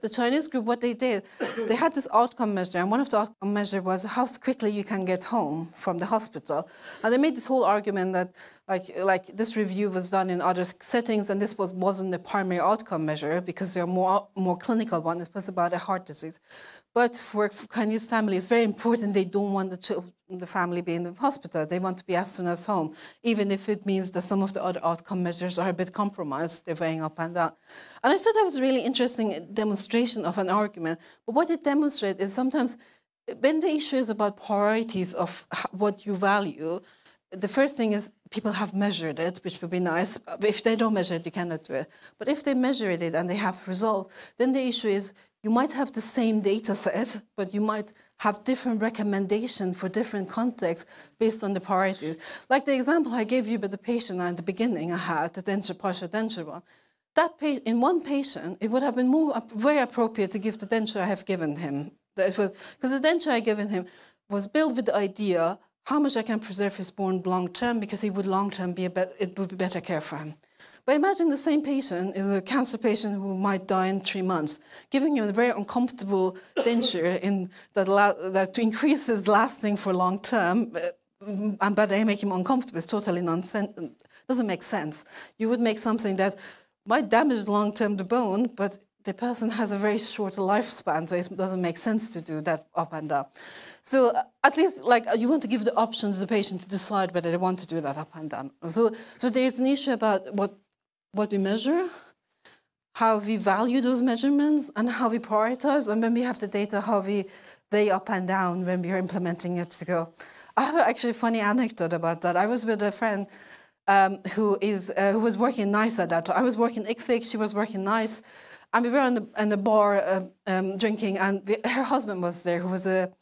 the Chinese group, what they did, they had this outcome measure, and one of the outcome measure was how quickly you can get home from the hospital. And they made this whole argument that, like, like this review was done in other settings, and this was wasn't the primary outcome measure because they're more more clinical one. It was about a heart disease. But for Chinese families, it's very important. They don't want the, the family be in the hospital. They want to be as soon as home, even if it means that some of the other outcome measures are a bit compromised. They're weighing up and down. And I thought that was a really interesting demonstration of an argument. But what it demonstrates is sometimes when the issue is about priorities of what you value, the first thing is people have measured it, which would be nice. If they don't measure it, you cannot do it. But if they measure it and they have result, then the issue is you might have the same data set, but you might have different recommendation for different contexts based on the priorities. Like the example I gave you with the patient at the beginning I had, the denture, partial denture one. That in one patient, it would have been more very appropriate to give the denture I have given him. Because the denture I given him was built with the idea how much I can preserve his bone long term because he would long term be a it would be better care for him. But imagine the same patient is a cancer patient who might die in three months, giving him a very uncomfortable denture in that, that to increase his lasting for long term, and uh, but they make him uncomfortable. It's totally nonsense. Doesn't make sense. You would make something that might damage long term the bone, but the person has a very short lifespan, so it doesn't make sense to do that up and up. So uh, at least, like you want to give the option to the patient to decide whether they want to do that up and down. So, so there is an issue about what what we measure, how we value those measurements, and how we prioritize. And when we have the data, how we weigh up and down when we are implementing it to go. I have actually a funny anecdote about that. I was with a friend um, who is uh, who was working NICE at that. I was working IQWiG, she was working NICE, and we were in the, in the bar uh, um, drinking, and we, her husband was there, who was a,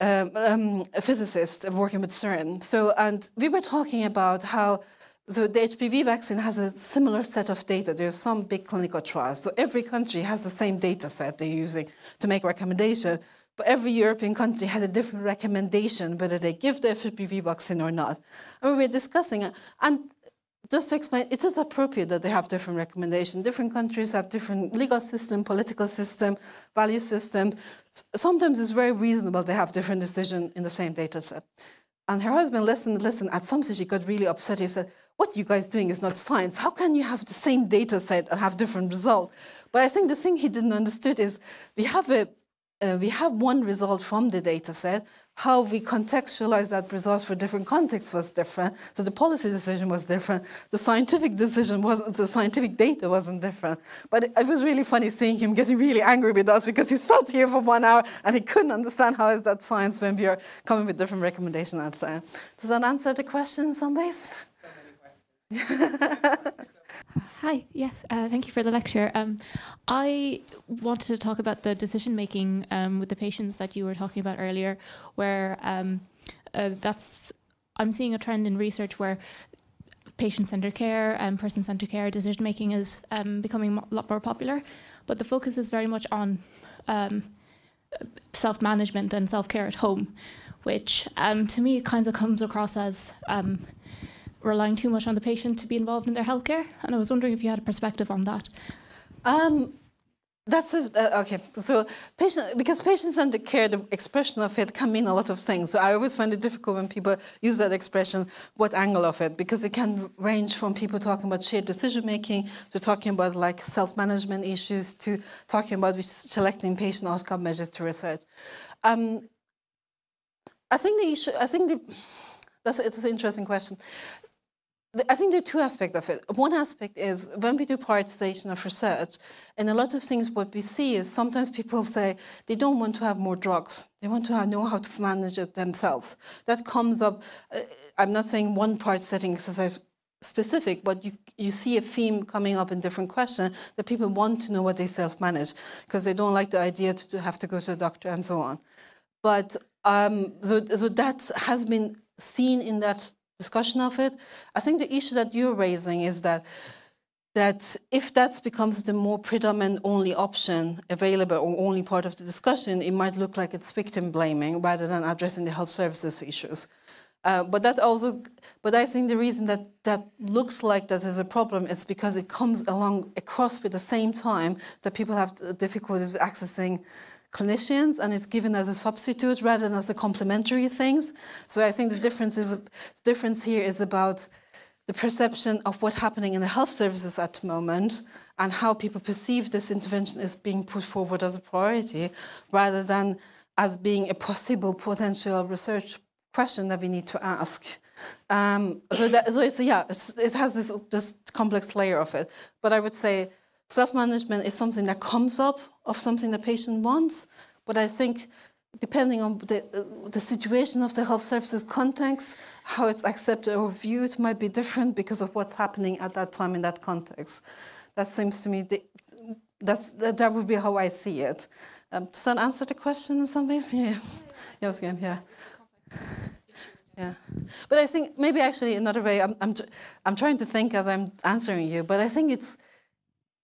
um, um a physicist working with CERN. So, and we were talking about how so the HPV vaccine has a similar set of data. There are some big clinical trials. So every country has the same data set they're using to make recommendation. But every European country had a different recommendation whether they give the HPV vaccine or not. And we were discussing it. And just to explain, it is appropriate that they have different recommendations. Different countries have different legal system, political system, value systems. Sometimes it's very reasonable they have different decisions in the same data set. And her husband listened, listened. At some stage, he got really upset. He said, what you guys doing is not science. How can you have the same data set and have different result? But I think the thing he didn't understood is we have a uh, we have one result from the data set. How we contextualize that result for different contexts was different. So the policy decision was different. The scientific decision wasn't, the scientific data wasn't different. But it, it was really funny seeing him getting really angry with us because he sat here for one hour and he couldn't understand how is that science when we are coming with different recommendations time. Does that answer the question in some ways? Hi, yes, uh, thank you for the lecture. Um, I wanted to talk about the decision making um, with the patients that you were talking about earlier, where um, uh, that's I'm seeing a trend in research where patient-centered care and person-centered care decision making is um, becoming a lot more popular, but the focus is very much on um, self-management and self-care at home, which um, to me kind of comes across as relying too much on the patient to be involved in their healthcare. And I was wondering if you had a perspective on that. Um, that's a, uh, okay. So, patient because patient-centered care, the expression of it can mean a lot of things. So I always find it difficult when people use that expression. What angle of it? Because it can range from people talking about shared decision making to talking about like self-management issues to talking about selecting patient outcome measures to research. Um, I think the issue. I think the that's it's an interesting question. I think there are two aspects of it. One aspect is when we do prioritization of research, and a lot of things what we see is sometimes people say they don't want to have more drugs. They want to know how to manage it themselves. That comes up. Uh, I'm not saying one part setting exercise specific, but you you see a theme coming up in different questions that people want to know what they self-manage because they don't like the idea to, to have to go to a doctor and so on. But um, so so that has been seen in that discussion of it. I think the issue that you're raising is that that if that becomes the more predominant only option available or only part of the discussion, it might look like it's victim blaming rather than addressing the health services issues. Uh, but that also, but I think the reason that that looks like that is a problem is because it comes along across with the same time that people have difficulties with accessing clinicians and it's given as a substitute rather than as a complementary things. So I think the difference is the difference here is about the perception of what's happening in the health services at the moment and how people perceive this intervention is being put forward as a priority rather than as being a possible potential research question that we need to ask. Um, so, that, so yeah, it has this, this complex layer of it. But I would say Self-management is something that comes up of something the patient wants, but I think depending on the, uh, the situation of the health services context, how it's accepted or viewed might be different because of what's happening at that time in that context. That seems to me, the, that's, that would be how I see it. Um, does that answer the question in some ways? Yeah. Yeah, yeah. yeah. Yeah, but I think maybe actually another way. I'm, I'm I'm trying to think as I'm answering you, but I think it's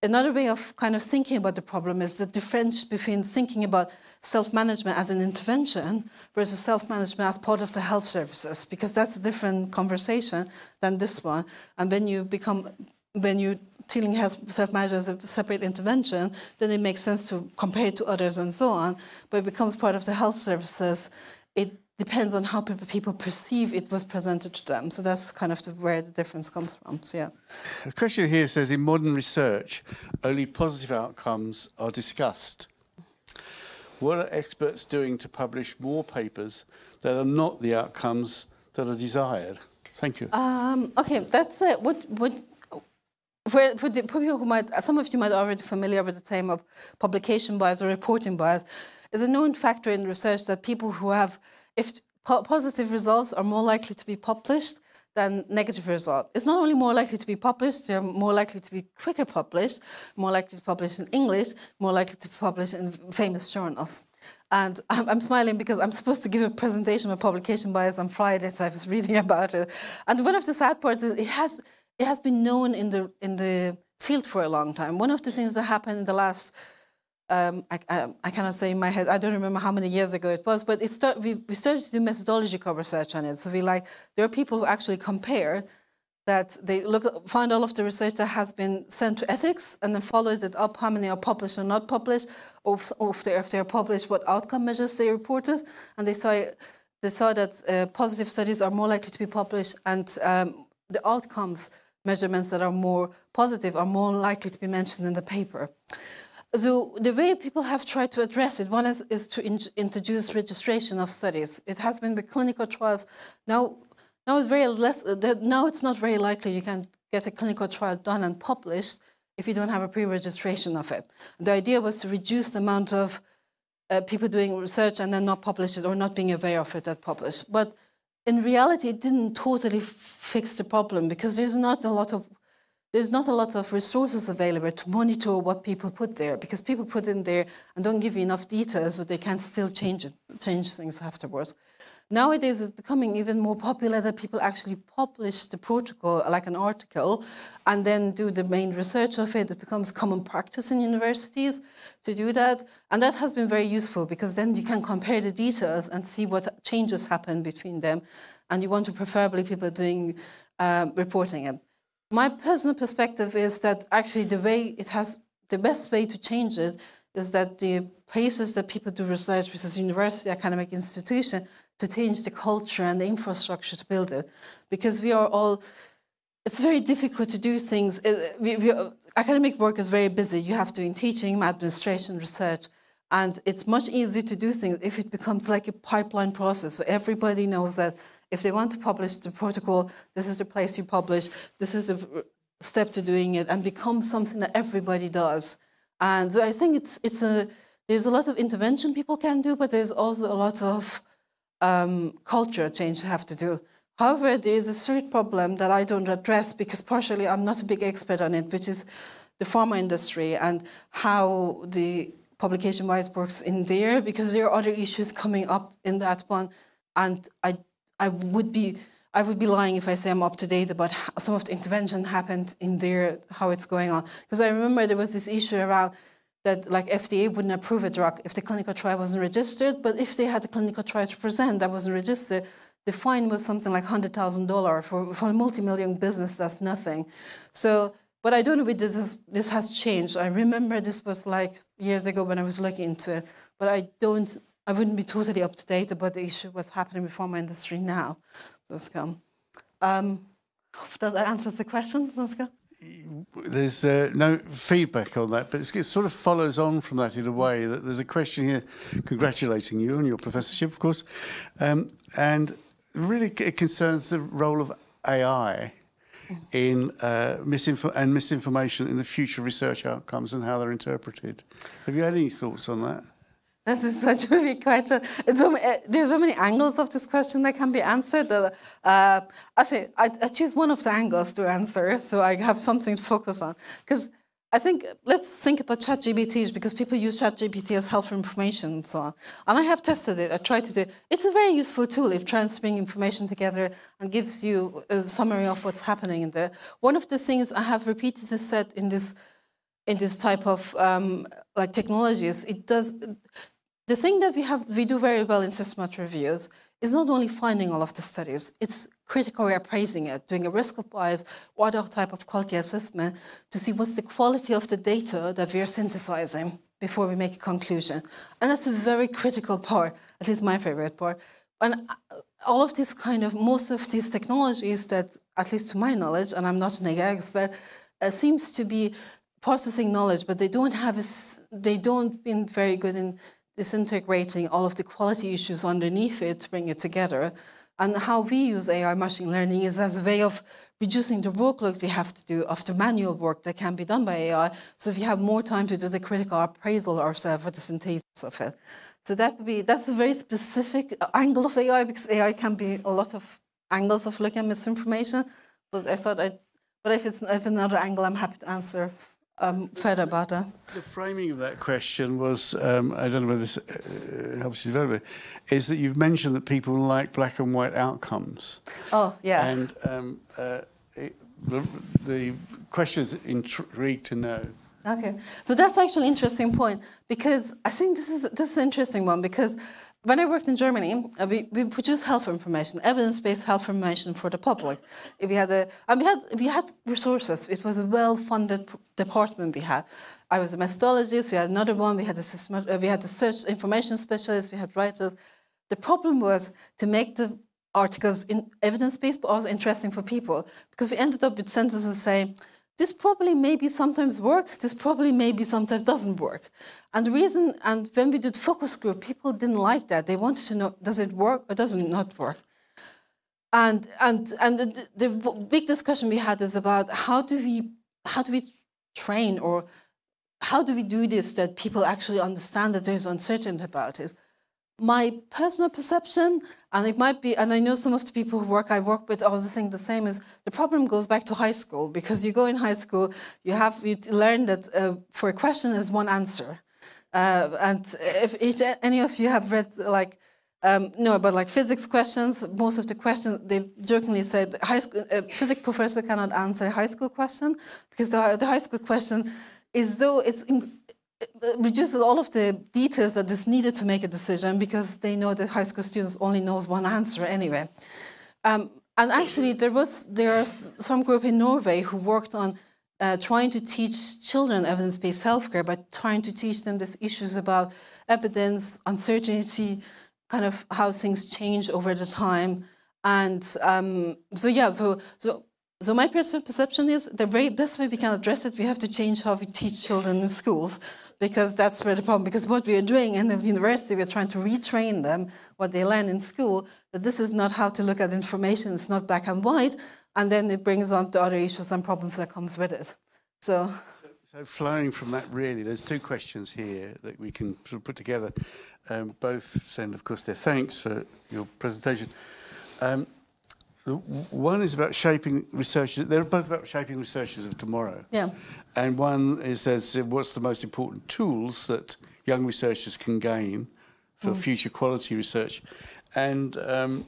Another way of kind of thinking about the problem is the difference between thinking about self-management as an intervention versus self-management as part of the health services, because that's a different conversation than this one. And when you become, when you treating health self-management as a separate intervention, then it makes sense to compare it to others and so on. But it becomes part of the health services. It depends on how people perceive it was presented to them. So that's kind of the, where the difference comes from. So yeah. A question here says in modern research, only positive outcomes are discussed. What are experts doing to publish more papers that are not the outcomes that are desired? Thank you. Um, okay, that's it. What what for, for, the, for people who might, some of you might already familiar with the term of publication bias or reporting bias, is a known factor in research that people who have if po positive results are more likely to be published than negative results. It's not only more likely to be published, they're more likely to be quicker published, more likely to publish in English, more likely to publish in famous journals. And I'm, I'm, smiling because I'm supposed to give a presentation on publication bias on Friday, so I was reading about it. And one of the sad parts is it has, it has been known in the, in the field for a long time. One of the things that happened in the last um, I, I, I, cannot say in my head, I don't remember how many years ago it was, but it start, we, we started to do methodological research on it. So we like, there are people who actually compare that they look, find all of the research that has been sent to ethics and then followed it up, how many are published or not published, or if they're, if they're published, what outcome measures they reported. And they saw, they saw that uh, positive studies are more likely to be published and um, the outcomes measurements that are more positive are more likely to be mentioned in the paper. So the way people have tried to address it, one is, is to in introduce registration of studies. It has been with clinical trials. Now, now it's very less. Uh, now it's not very likely you can get a clinical trial done and published if you don't have a pre-registration of it. The idea was to reduce the amount of uh, people doing research and then not publish it or not being aware of it that published. But in reality, it didn't totally fix the problem because there's not a lot of there's not a lot of resources available to monitor what people put there because people put in there and don't give you enough details so they can still change it, change things afterwards. Nowadays, it's becoming even more popular that people actually publish the protocol like an article and then do the main research of it. It becomes common practice in universities to do that. And that has been very useful because then you can compare the details and see what changes happen between them. And you want to preferably people doing uh, reporting it. My personal perspective is that actually the way it has, the best way to change it is that the places that people do research, which is university, academic institution, to change the culture and the infrastructure to build it. Because we are all, it's very difficult to do things. We, we, academic work is very busy. You have to do in teaching, administration, research. And it's much easier to do things if it becomes like a pipeline process. So everybody knows that if they want to publish the protocol, this is the place you publish, this is the step to doing it, and become something that everybody does. And so I think it's, it's a, there's a lot of intervention people can do, but there's also a lot of um, culture change to have to do. However, there is a third problem that I don't address because partially I'm not a big expert on it, which is the pharma industry and how the publication wise works in there, because there are other issues coming up in that one. And I, I would be I would be lying if I say I'm up to date about some of the intervention happened in there, how it's going on. Because I remember there was this issue around that like FDA wouldn't approve a drug if the clinical trial wasn't registered, but if they had a clinical trial to present that wasn't registered, the fine was something like $100,000 for, for a multi-million business, that's nothing. So, but I don't know if this this has changed. I remember this was like years ago when I was looking into it, but I don't, I wouldn't be totally up to date about the issue what's happening with pharma industry now. So, um, does that answer the question, Zaska? there's uh, no feedback on that, but it sort of follows on from that in a way that there's a question here congratulating you on your professorship, of course, um, and really it concerns the role of AI in uh, misinfo and misinformation in the future research outcomes and how they're interpreted. Have you had any thoughts on that? This is such a big question. So, uh, there's so many angles of this question that can be answered. Uh, uh, actually, I, I choose one of the angles to answer, so I have something to focus on. Because I think let's think about ChatGPT because people use ChatGPT as help for information and so on. And I have tested it. I tried to do. It's a very useful tool. It tries to bring information together and gives you a summary of what's happening in there. One of the things I have repeatedly said in this in this type of um, like technologies, it does the thing that we have we do very well in systematic reviews is not only finding all of the studies, it's critically appraising it, doing a risk of bias or other type of quality assessment to see what's the quality of the data that we are synthesizing before we make a conclusion. And that's a very critical part, at least my favorite part. And uh, all of this kind of, most of these technologies that, at least to my knowledge, and I'm not an AI expert, uh, seems to be processing knowledge, but they don't have a, they don't been very good in disintegrating all of the quality issues underneath it to bring it together. And how we use AI machine learning is as a way of reducing the workload we have to do of the manual work that can be done by AI. So if you have more time to do the critical appraisal ourselves or the synthesis of it. So that would be that's a very specific angle of AI because AI can be a lot of angles of looking at misinformation. But I thought I but if it's if another angle I'm happy to answer um, further about that. The framing of that question was, um, I don't know whether this uh, helps you develop it, is that you've mentioned that people like black and white outcomes. Oh, yeah. And um, uh, it, the, the question is intrigued to know. Okay, so that's actually an interesting point because I think this is this is an interesting one because when I worked in Germany, uh, we, we produced health information, evidence-based health information for the public. We had a, and we had we had resources. It was a well-funded department we had. I was a methodologist. We had another one. We had a uh, we had a search information specialist. We had writers. The problem was to make the articles in evidence-based, but also interesting for people because we ended up with sentences saying, this probably maybe sometimes works, this probably maybe sometimes doesn't work. And the reason, and when we did focus group, people didn't like that. They wanted to know, does it work or does it not work? And, and, and the, the big discussion we had is about how do we, how do we train or how do we do this that people actually understand that there's uncertainty about it? My personal perception, and it might be, and I know some of the people who work I work with also think the same, is the problem goes back to high school because you go in high school, you have you learn that uh, for a question is one answer, uh, and if each, any of you have read like. Um, no, but like physics questions, most of the questions they jokingly said high school a physics professor cannot answer a high school question because the, the high school question is though it's in, reduces all of the details that is needed to make a decision because they know that high school students only knows one answer anyway. Um, and actually, there was there are some group in Norway who worked on uh, trying to teach children evidence-based healthcare by trying to teach them these issues about evidence, uncertainty, kind of how things change over the time. And um, so yeah, so so so my personal perception is the very best way we can address it, we have to change how we teach children in schools, because that's where the problem. Because what we are doing in the university, we're trying to retrain them what they learn in school. That this is not how to look at information. It's not black and white, and then it brings on the other issues and problems that comes with it. So. So, so flowing from that, really, there's two questions here that we can put together. Um, both send, of course, their thanks for your presentation. Um, one is about shaping researchers. They're both about shaping researchers of tomorrow. Yeah. And one is says what's the most important tools that young researchers can gain for mm. future quality research, and um,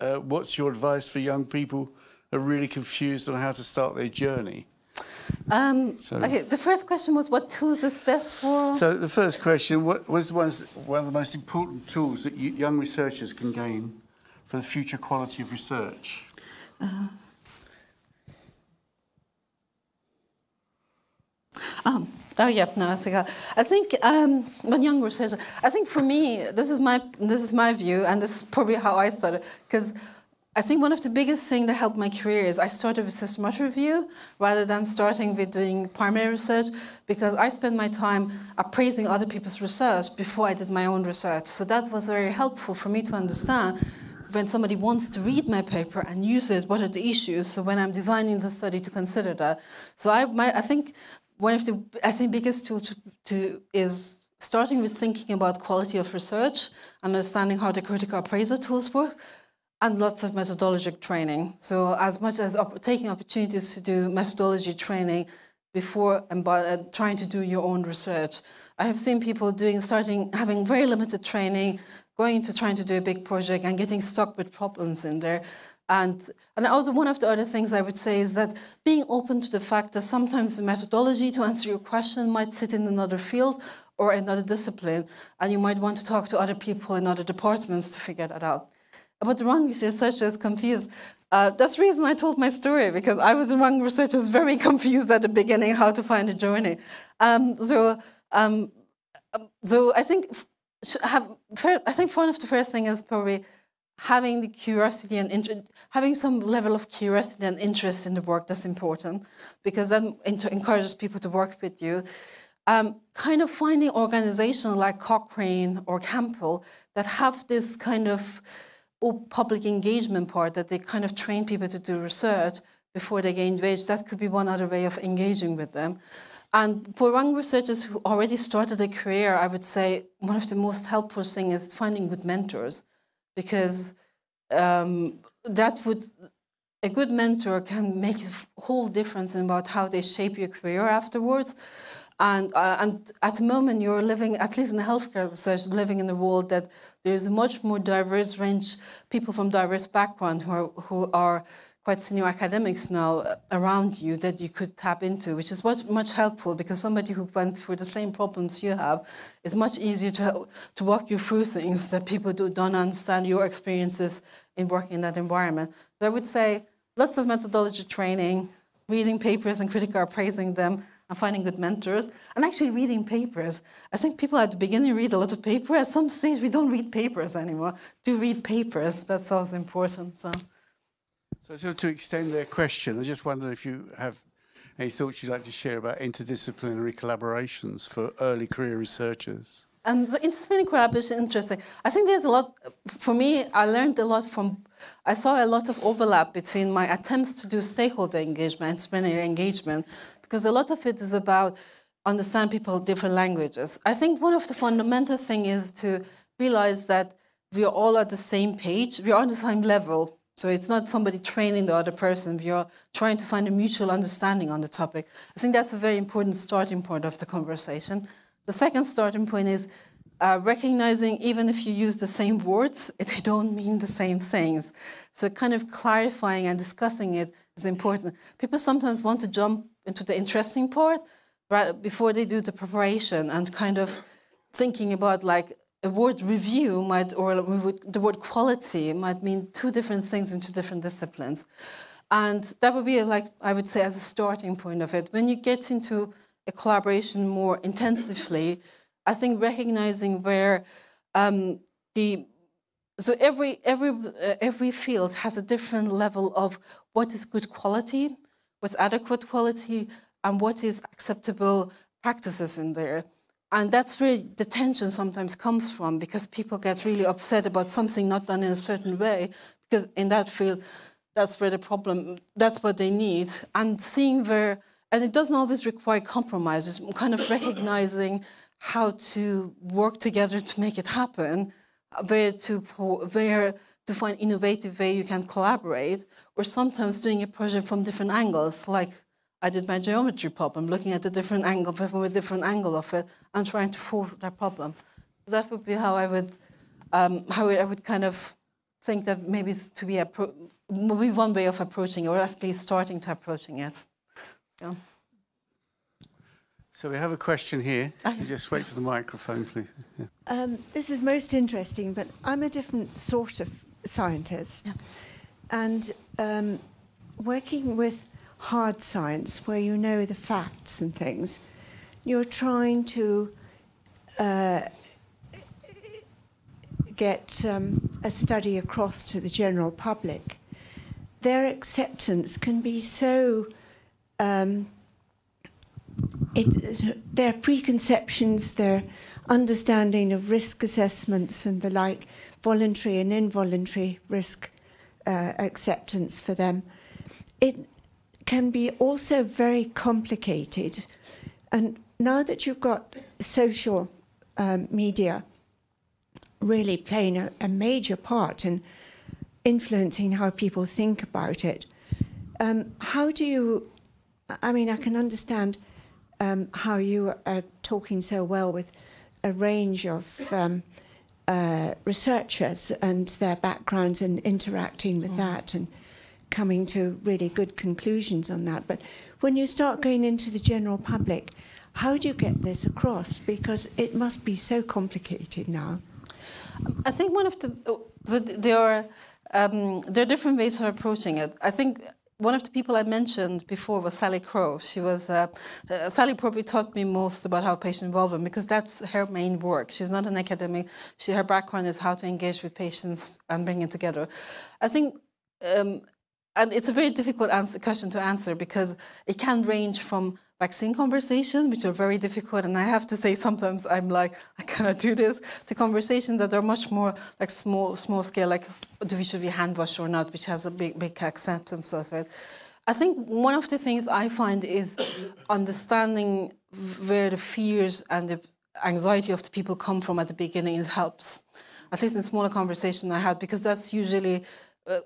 uh, what's your advice for young people who are really confused on how to start their journey? Um, so, okay, the first question was what tools is best for? So the first question what was one of the most important tools that you, young researchers can gain for the future quality of research? Uh, um, oh yeah, no, I think I think um, young researcher, I think for me, this is my this is my view, and this is probably how I started because. I think one of the biggest things that helped my career is I started with systematic review rather than starting with doing primary research because I spent my time appraising other people's research before I did my own research. So that was very helpful for me to understand when somebody wants to read my paper and use it, what are the issues? So when I'm designing the study to consider that. So I, my, I think one of the I think biggest tool to, to is starting with thinking about quality of research, understanding how the critical appraisal tools work, and lots of methodologic training. So as much as op taking opportunities to do methodology training before and uh, trying to do your own research. I have seen people doing starting having very limited training, going into trying to do a big project and getting stuck with problems in there. And, and also one of the other things I would say is that being open to the fact that sometimes the methodology to answer your question might sit in another field or another discipline, and you might want to talk to other people in other departments to figure that out. But the wrong researcher is confused. Uh, that's the reason I told my story, because I was among researchers very confused at the beginning how to find a journey. Um, so, um, so I think have, I think one of the first things is probably having the curiosity and having some level of curiosity and interest in the work that's important because that encourages people to work with you. Um, kind of finding organizations like Cochrane or Campbell that have this kind of public engagement part that they kind of train people to do research before they get engaged. That could be one other way of engaging with them. And for young researchers who already started a career, I would say one of the most helpful things is finding good mentors, because um, that would a good mentor can make a whole difference in about how they shape your career afterwards. And, uh, and at the moment, you're living, at least in healthcare research, living in a world that there's a much more diverse range, people from diverse backgrounds who are, who are quite senior academics now uh, around you that you could tap into, which is much, much helpful because somebody who went through the same problems you have is much easier to, to walk you through things that people do, don't understand your experiences in working in that environment. So I would say lots of methodology training, reading papers and critically appraising them, and finding good mentors and actually reading papers. I think people at the beginning read a lot of paper. At some stage, we don't read papers anymore. Do read papers, that's also important. So. So, to extend their question, I just wonder if you have any thoughts you'd like to share about interdisciplinary collaborations for early career researchers? Um, so interdisciplinary collaboration is interesting. I think there's a lot. For me, I learned a lot from. I saw a lot of overlap between my attempts to do stakeholder engagement, and interdisciplinary engagement, because a lot of it is about understand people different languages. I think one of the fundamental thing is to realize that we are all at the same page. We are on the same level. So it's not somebody training the other person. Are trying to find a mutual understanding on the topic. I think that's a very important starting point of the conversation. The second starting point is uh, recognizing even if you use the same words, they don't mean the same things. So kind of clarifying and discussing it is important. People sometimes want to jump into the interesting part right before they do the preparation and kind of thinking about like a word review might, or the word quality might mean two different things in two different disciplines. And that would be like, I would say, as a starting point of it. When you get into a collaboration more intensively, I think recognizing where um, the so every every uh, every field has a different level of what is good quality, what's adequate quality, and what is acceptable practices in there. And that's where the tension sometimes comes from because people get really upset about something not done in a certain way because in that field, that's where the problem, that's what they need. And seeing where, and it doesn't always require compromises, kind of recognizing how to work together to make it happen, where to, where to find innovative way you can collaborate, or sometimes doing a project from different angles, like I did my geometry problem, looking at a different angle, from a different angle of it, and trying to solve that problem. That would be how I would, um, how I would kind of think that maybe it's to be maybe one way of approaching it, or at least starting to approaching it. Yeah. So we have a question here. You just wait for the microphone, please. Yeah. Um, this is most interesting, but I'm a different sort of scientist, yeah. and um, working with hard science, where you know the facts and things, you're trying to uh, get um, a study across to the general public. Their acceptance can be so. Um, it, their preconceptions, their understanding of risk assessments and the like, voluntary and involuntary risk uh, acceptance for them, it can be also very complicated. And now that you've got social um, media really playing a, a, major part in influencing how people think about it, um, how do you? I mean, I can understand um, how you are talking so well with a range of um, uh, researchers and their backgrounds and interacting with mm. that and coming to really good conclusions on that. But when you start going into the general public, how do you get this across? Because it must be so complicated now. I think one of the so there are um, there are different ways of approaching it. I think one of the people I mentioned before was Sally Crowe. She was uh, uh, Sally probably taught me most about how patient involvement because that's her main work. She's not an academic. She her background is how to engage with patients and bring it together. I think um, and it's a very difficult answer, question to answer because it can range from vaccine conversation, which are very difficult, and I have to say sometimes I'm like I cannot do this, to conversations that are much more like small, small scale, like do we should be hand wash or not, which has a big, big acceptance of it. I think one of the things I find is understanding where the fears and the anxiety of the people come from at the beginning. It helps, at least in smaller conversations I had, because that's usually uh,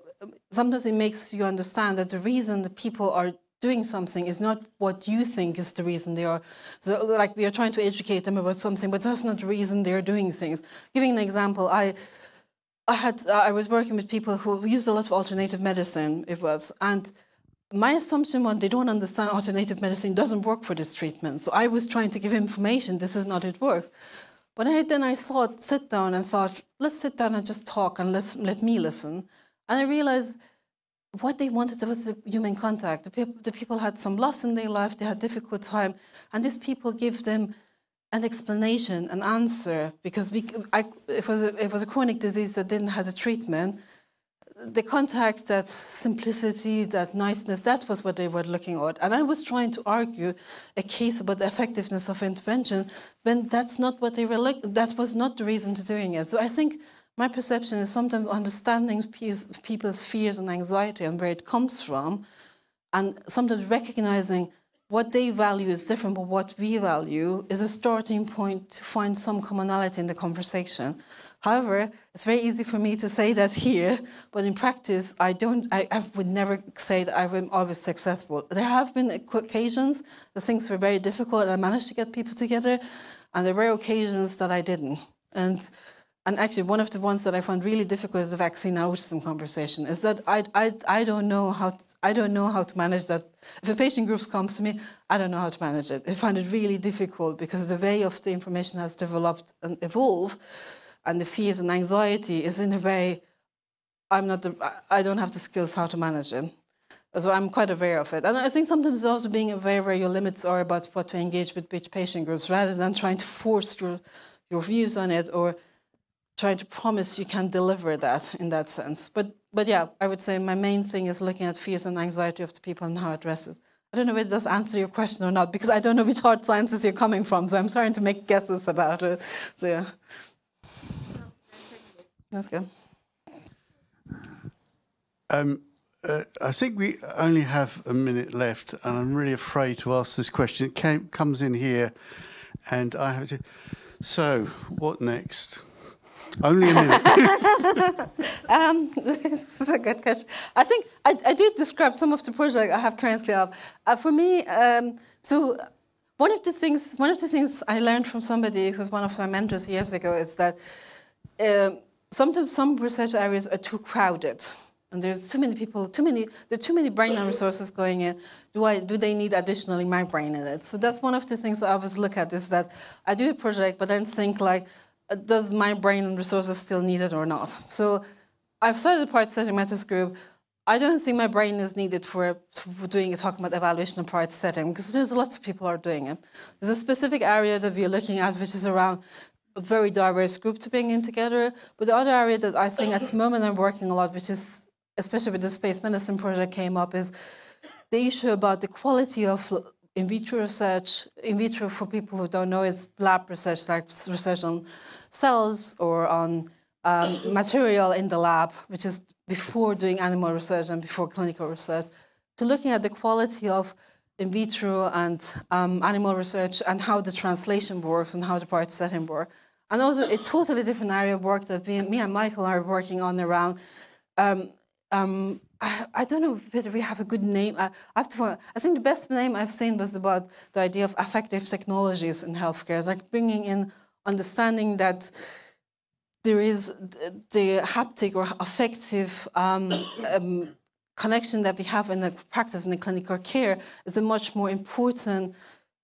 sometimes it makes you understand that the reason the people are doing something is not what you think is the reason they are. Like we are trying to educate them about something, but that's not the reason they are doing things. Giving an example, I. I had uh, I was working with people who used a lot of alternative medicine. It was and my assumption was they don't understand alternative medicine doesn't work for this treatment. So I was trying to give information. This is not it works. But I, then I thought, sit down and thought, let's sit down and just talk and let's let me listen. And I realized what they wanted was the human contact. The, peop the people had some loss in their life, they had difficult time, and these people give them an explanation, an answer, because we, I, it, was a, it was a chronic disease that didn't have a treatment. The contact, that simplicity, that niceness, that was what they were looking at. And I was trying to argue a case about the effectiveness of intervention, when that's not what they were looking, that was not the reason to doing it. So I think my perception is sometimes understanding people's fears and anxiety and where it comes from, and sometimes recognizing what they value is different from what we value is a starting point to find some commonality in the conversation. However, it's very easy for me to say that here, but in practice, I don't. I, I would never say that I'm always successful. There have been occasions that things were very difficult, and I managed to get people together, and there were occasions that I didn't. And and actually, one of the ones that I found really difficult is the vaccine autism conversation. Is that I, I, I don't know how to, I don't know how to manage that. If a patient group comes to me, I don't know how to manage it. I find it really difficult because the way of the information has developed and evolved, and the fears and anxiety is in a way I'm not the, I don't have the skills how to manage it. So I'm quite aware of it. And I think sometimes also being aware where your limits are about what to engage with which patient groups rather than trying to force your, your views on it or trying to promise you can deliver that in that sense. But but yeah, I would say my main thing is looking at fears and anxiety of the people and how to address it. I don't know if it does answer your question or not because I don't know which hard sciences you're coming from, so I'm starting to make guesses about it. So yeah, that's good. Um, uh, I think we only have a minute left, and I'm really afraid to ask this question. It came, comes in here, and I have to. So, what next? Only a minute. um, this is a good question. I think I, I did describe some of the projects I have currently up. Uh, for me, um, so one of the things one of the things I learned from somebody who's one of my mentors years ago is that uh, sometimes some research areas are too crowded. And there's too many people, too many, there are too many brain and resources going in. Do I, do they need additionally my brain in it? So that's one of the things I always look at is that I do a project, but then think like, does my brain and resources still need it or not? So I've started priority setting methods group. I don't think my brain is needed for doing a talking about evaluation and priority setting because there's lots of people are doing it. There's a specific area that we're looking at which is around a very diverse group to bring in together. But the other area that I think at the moment I'm working a lot, which is especially with the space medicine project came up, is the issue about the quality of in vitro research, in vitro for people who don't know is lab research, like research on cells or on um, material in the lab, which is before doing animal research and before clinical research, to looking at the quality of in vitro and um, animal research and how the translation works and how the priority setting work. And also a totally different area of work that me, me and Michael are working on around um, um I, I, don't know whether we have a good name. I, I, I think the best name I've seen was about the idea of affective technologies in healthcare, like bringing in understanding that there is the haptic or affective um, um, connection that we have in the practice in the clinical care is a much more important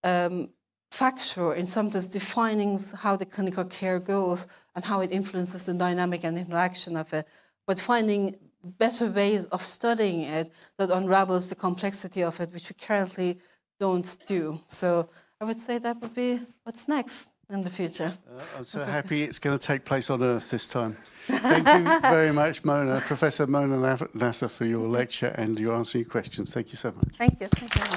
um, factor in sometimes defining how the clinical care goes and how it influences the dynamic and interaction of it. But finding better ways of studying it that unravels the complexity of it, which we currently don't do. So I would say that would be what's next in the future. Uh, I'm so happy it's going to take place on Earth this time. Thank you very much, Mona, Professor Mona Nasser, for your lecture and your answering questions. Thank you so much. Thank you. Thank you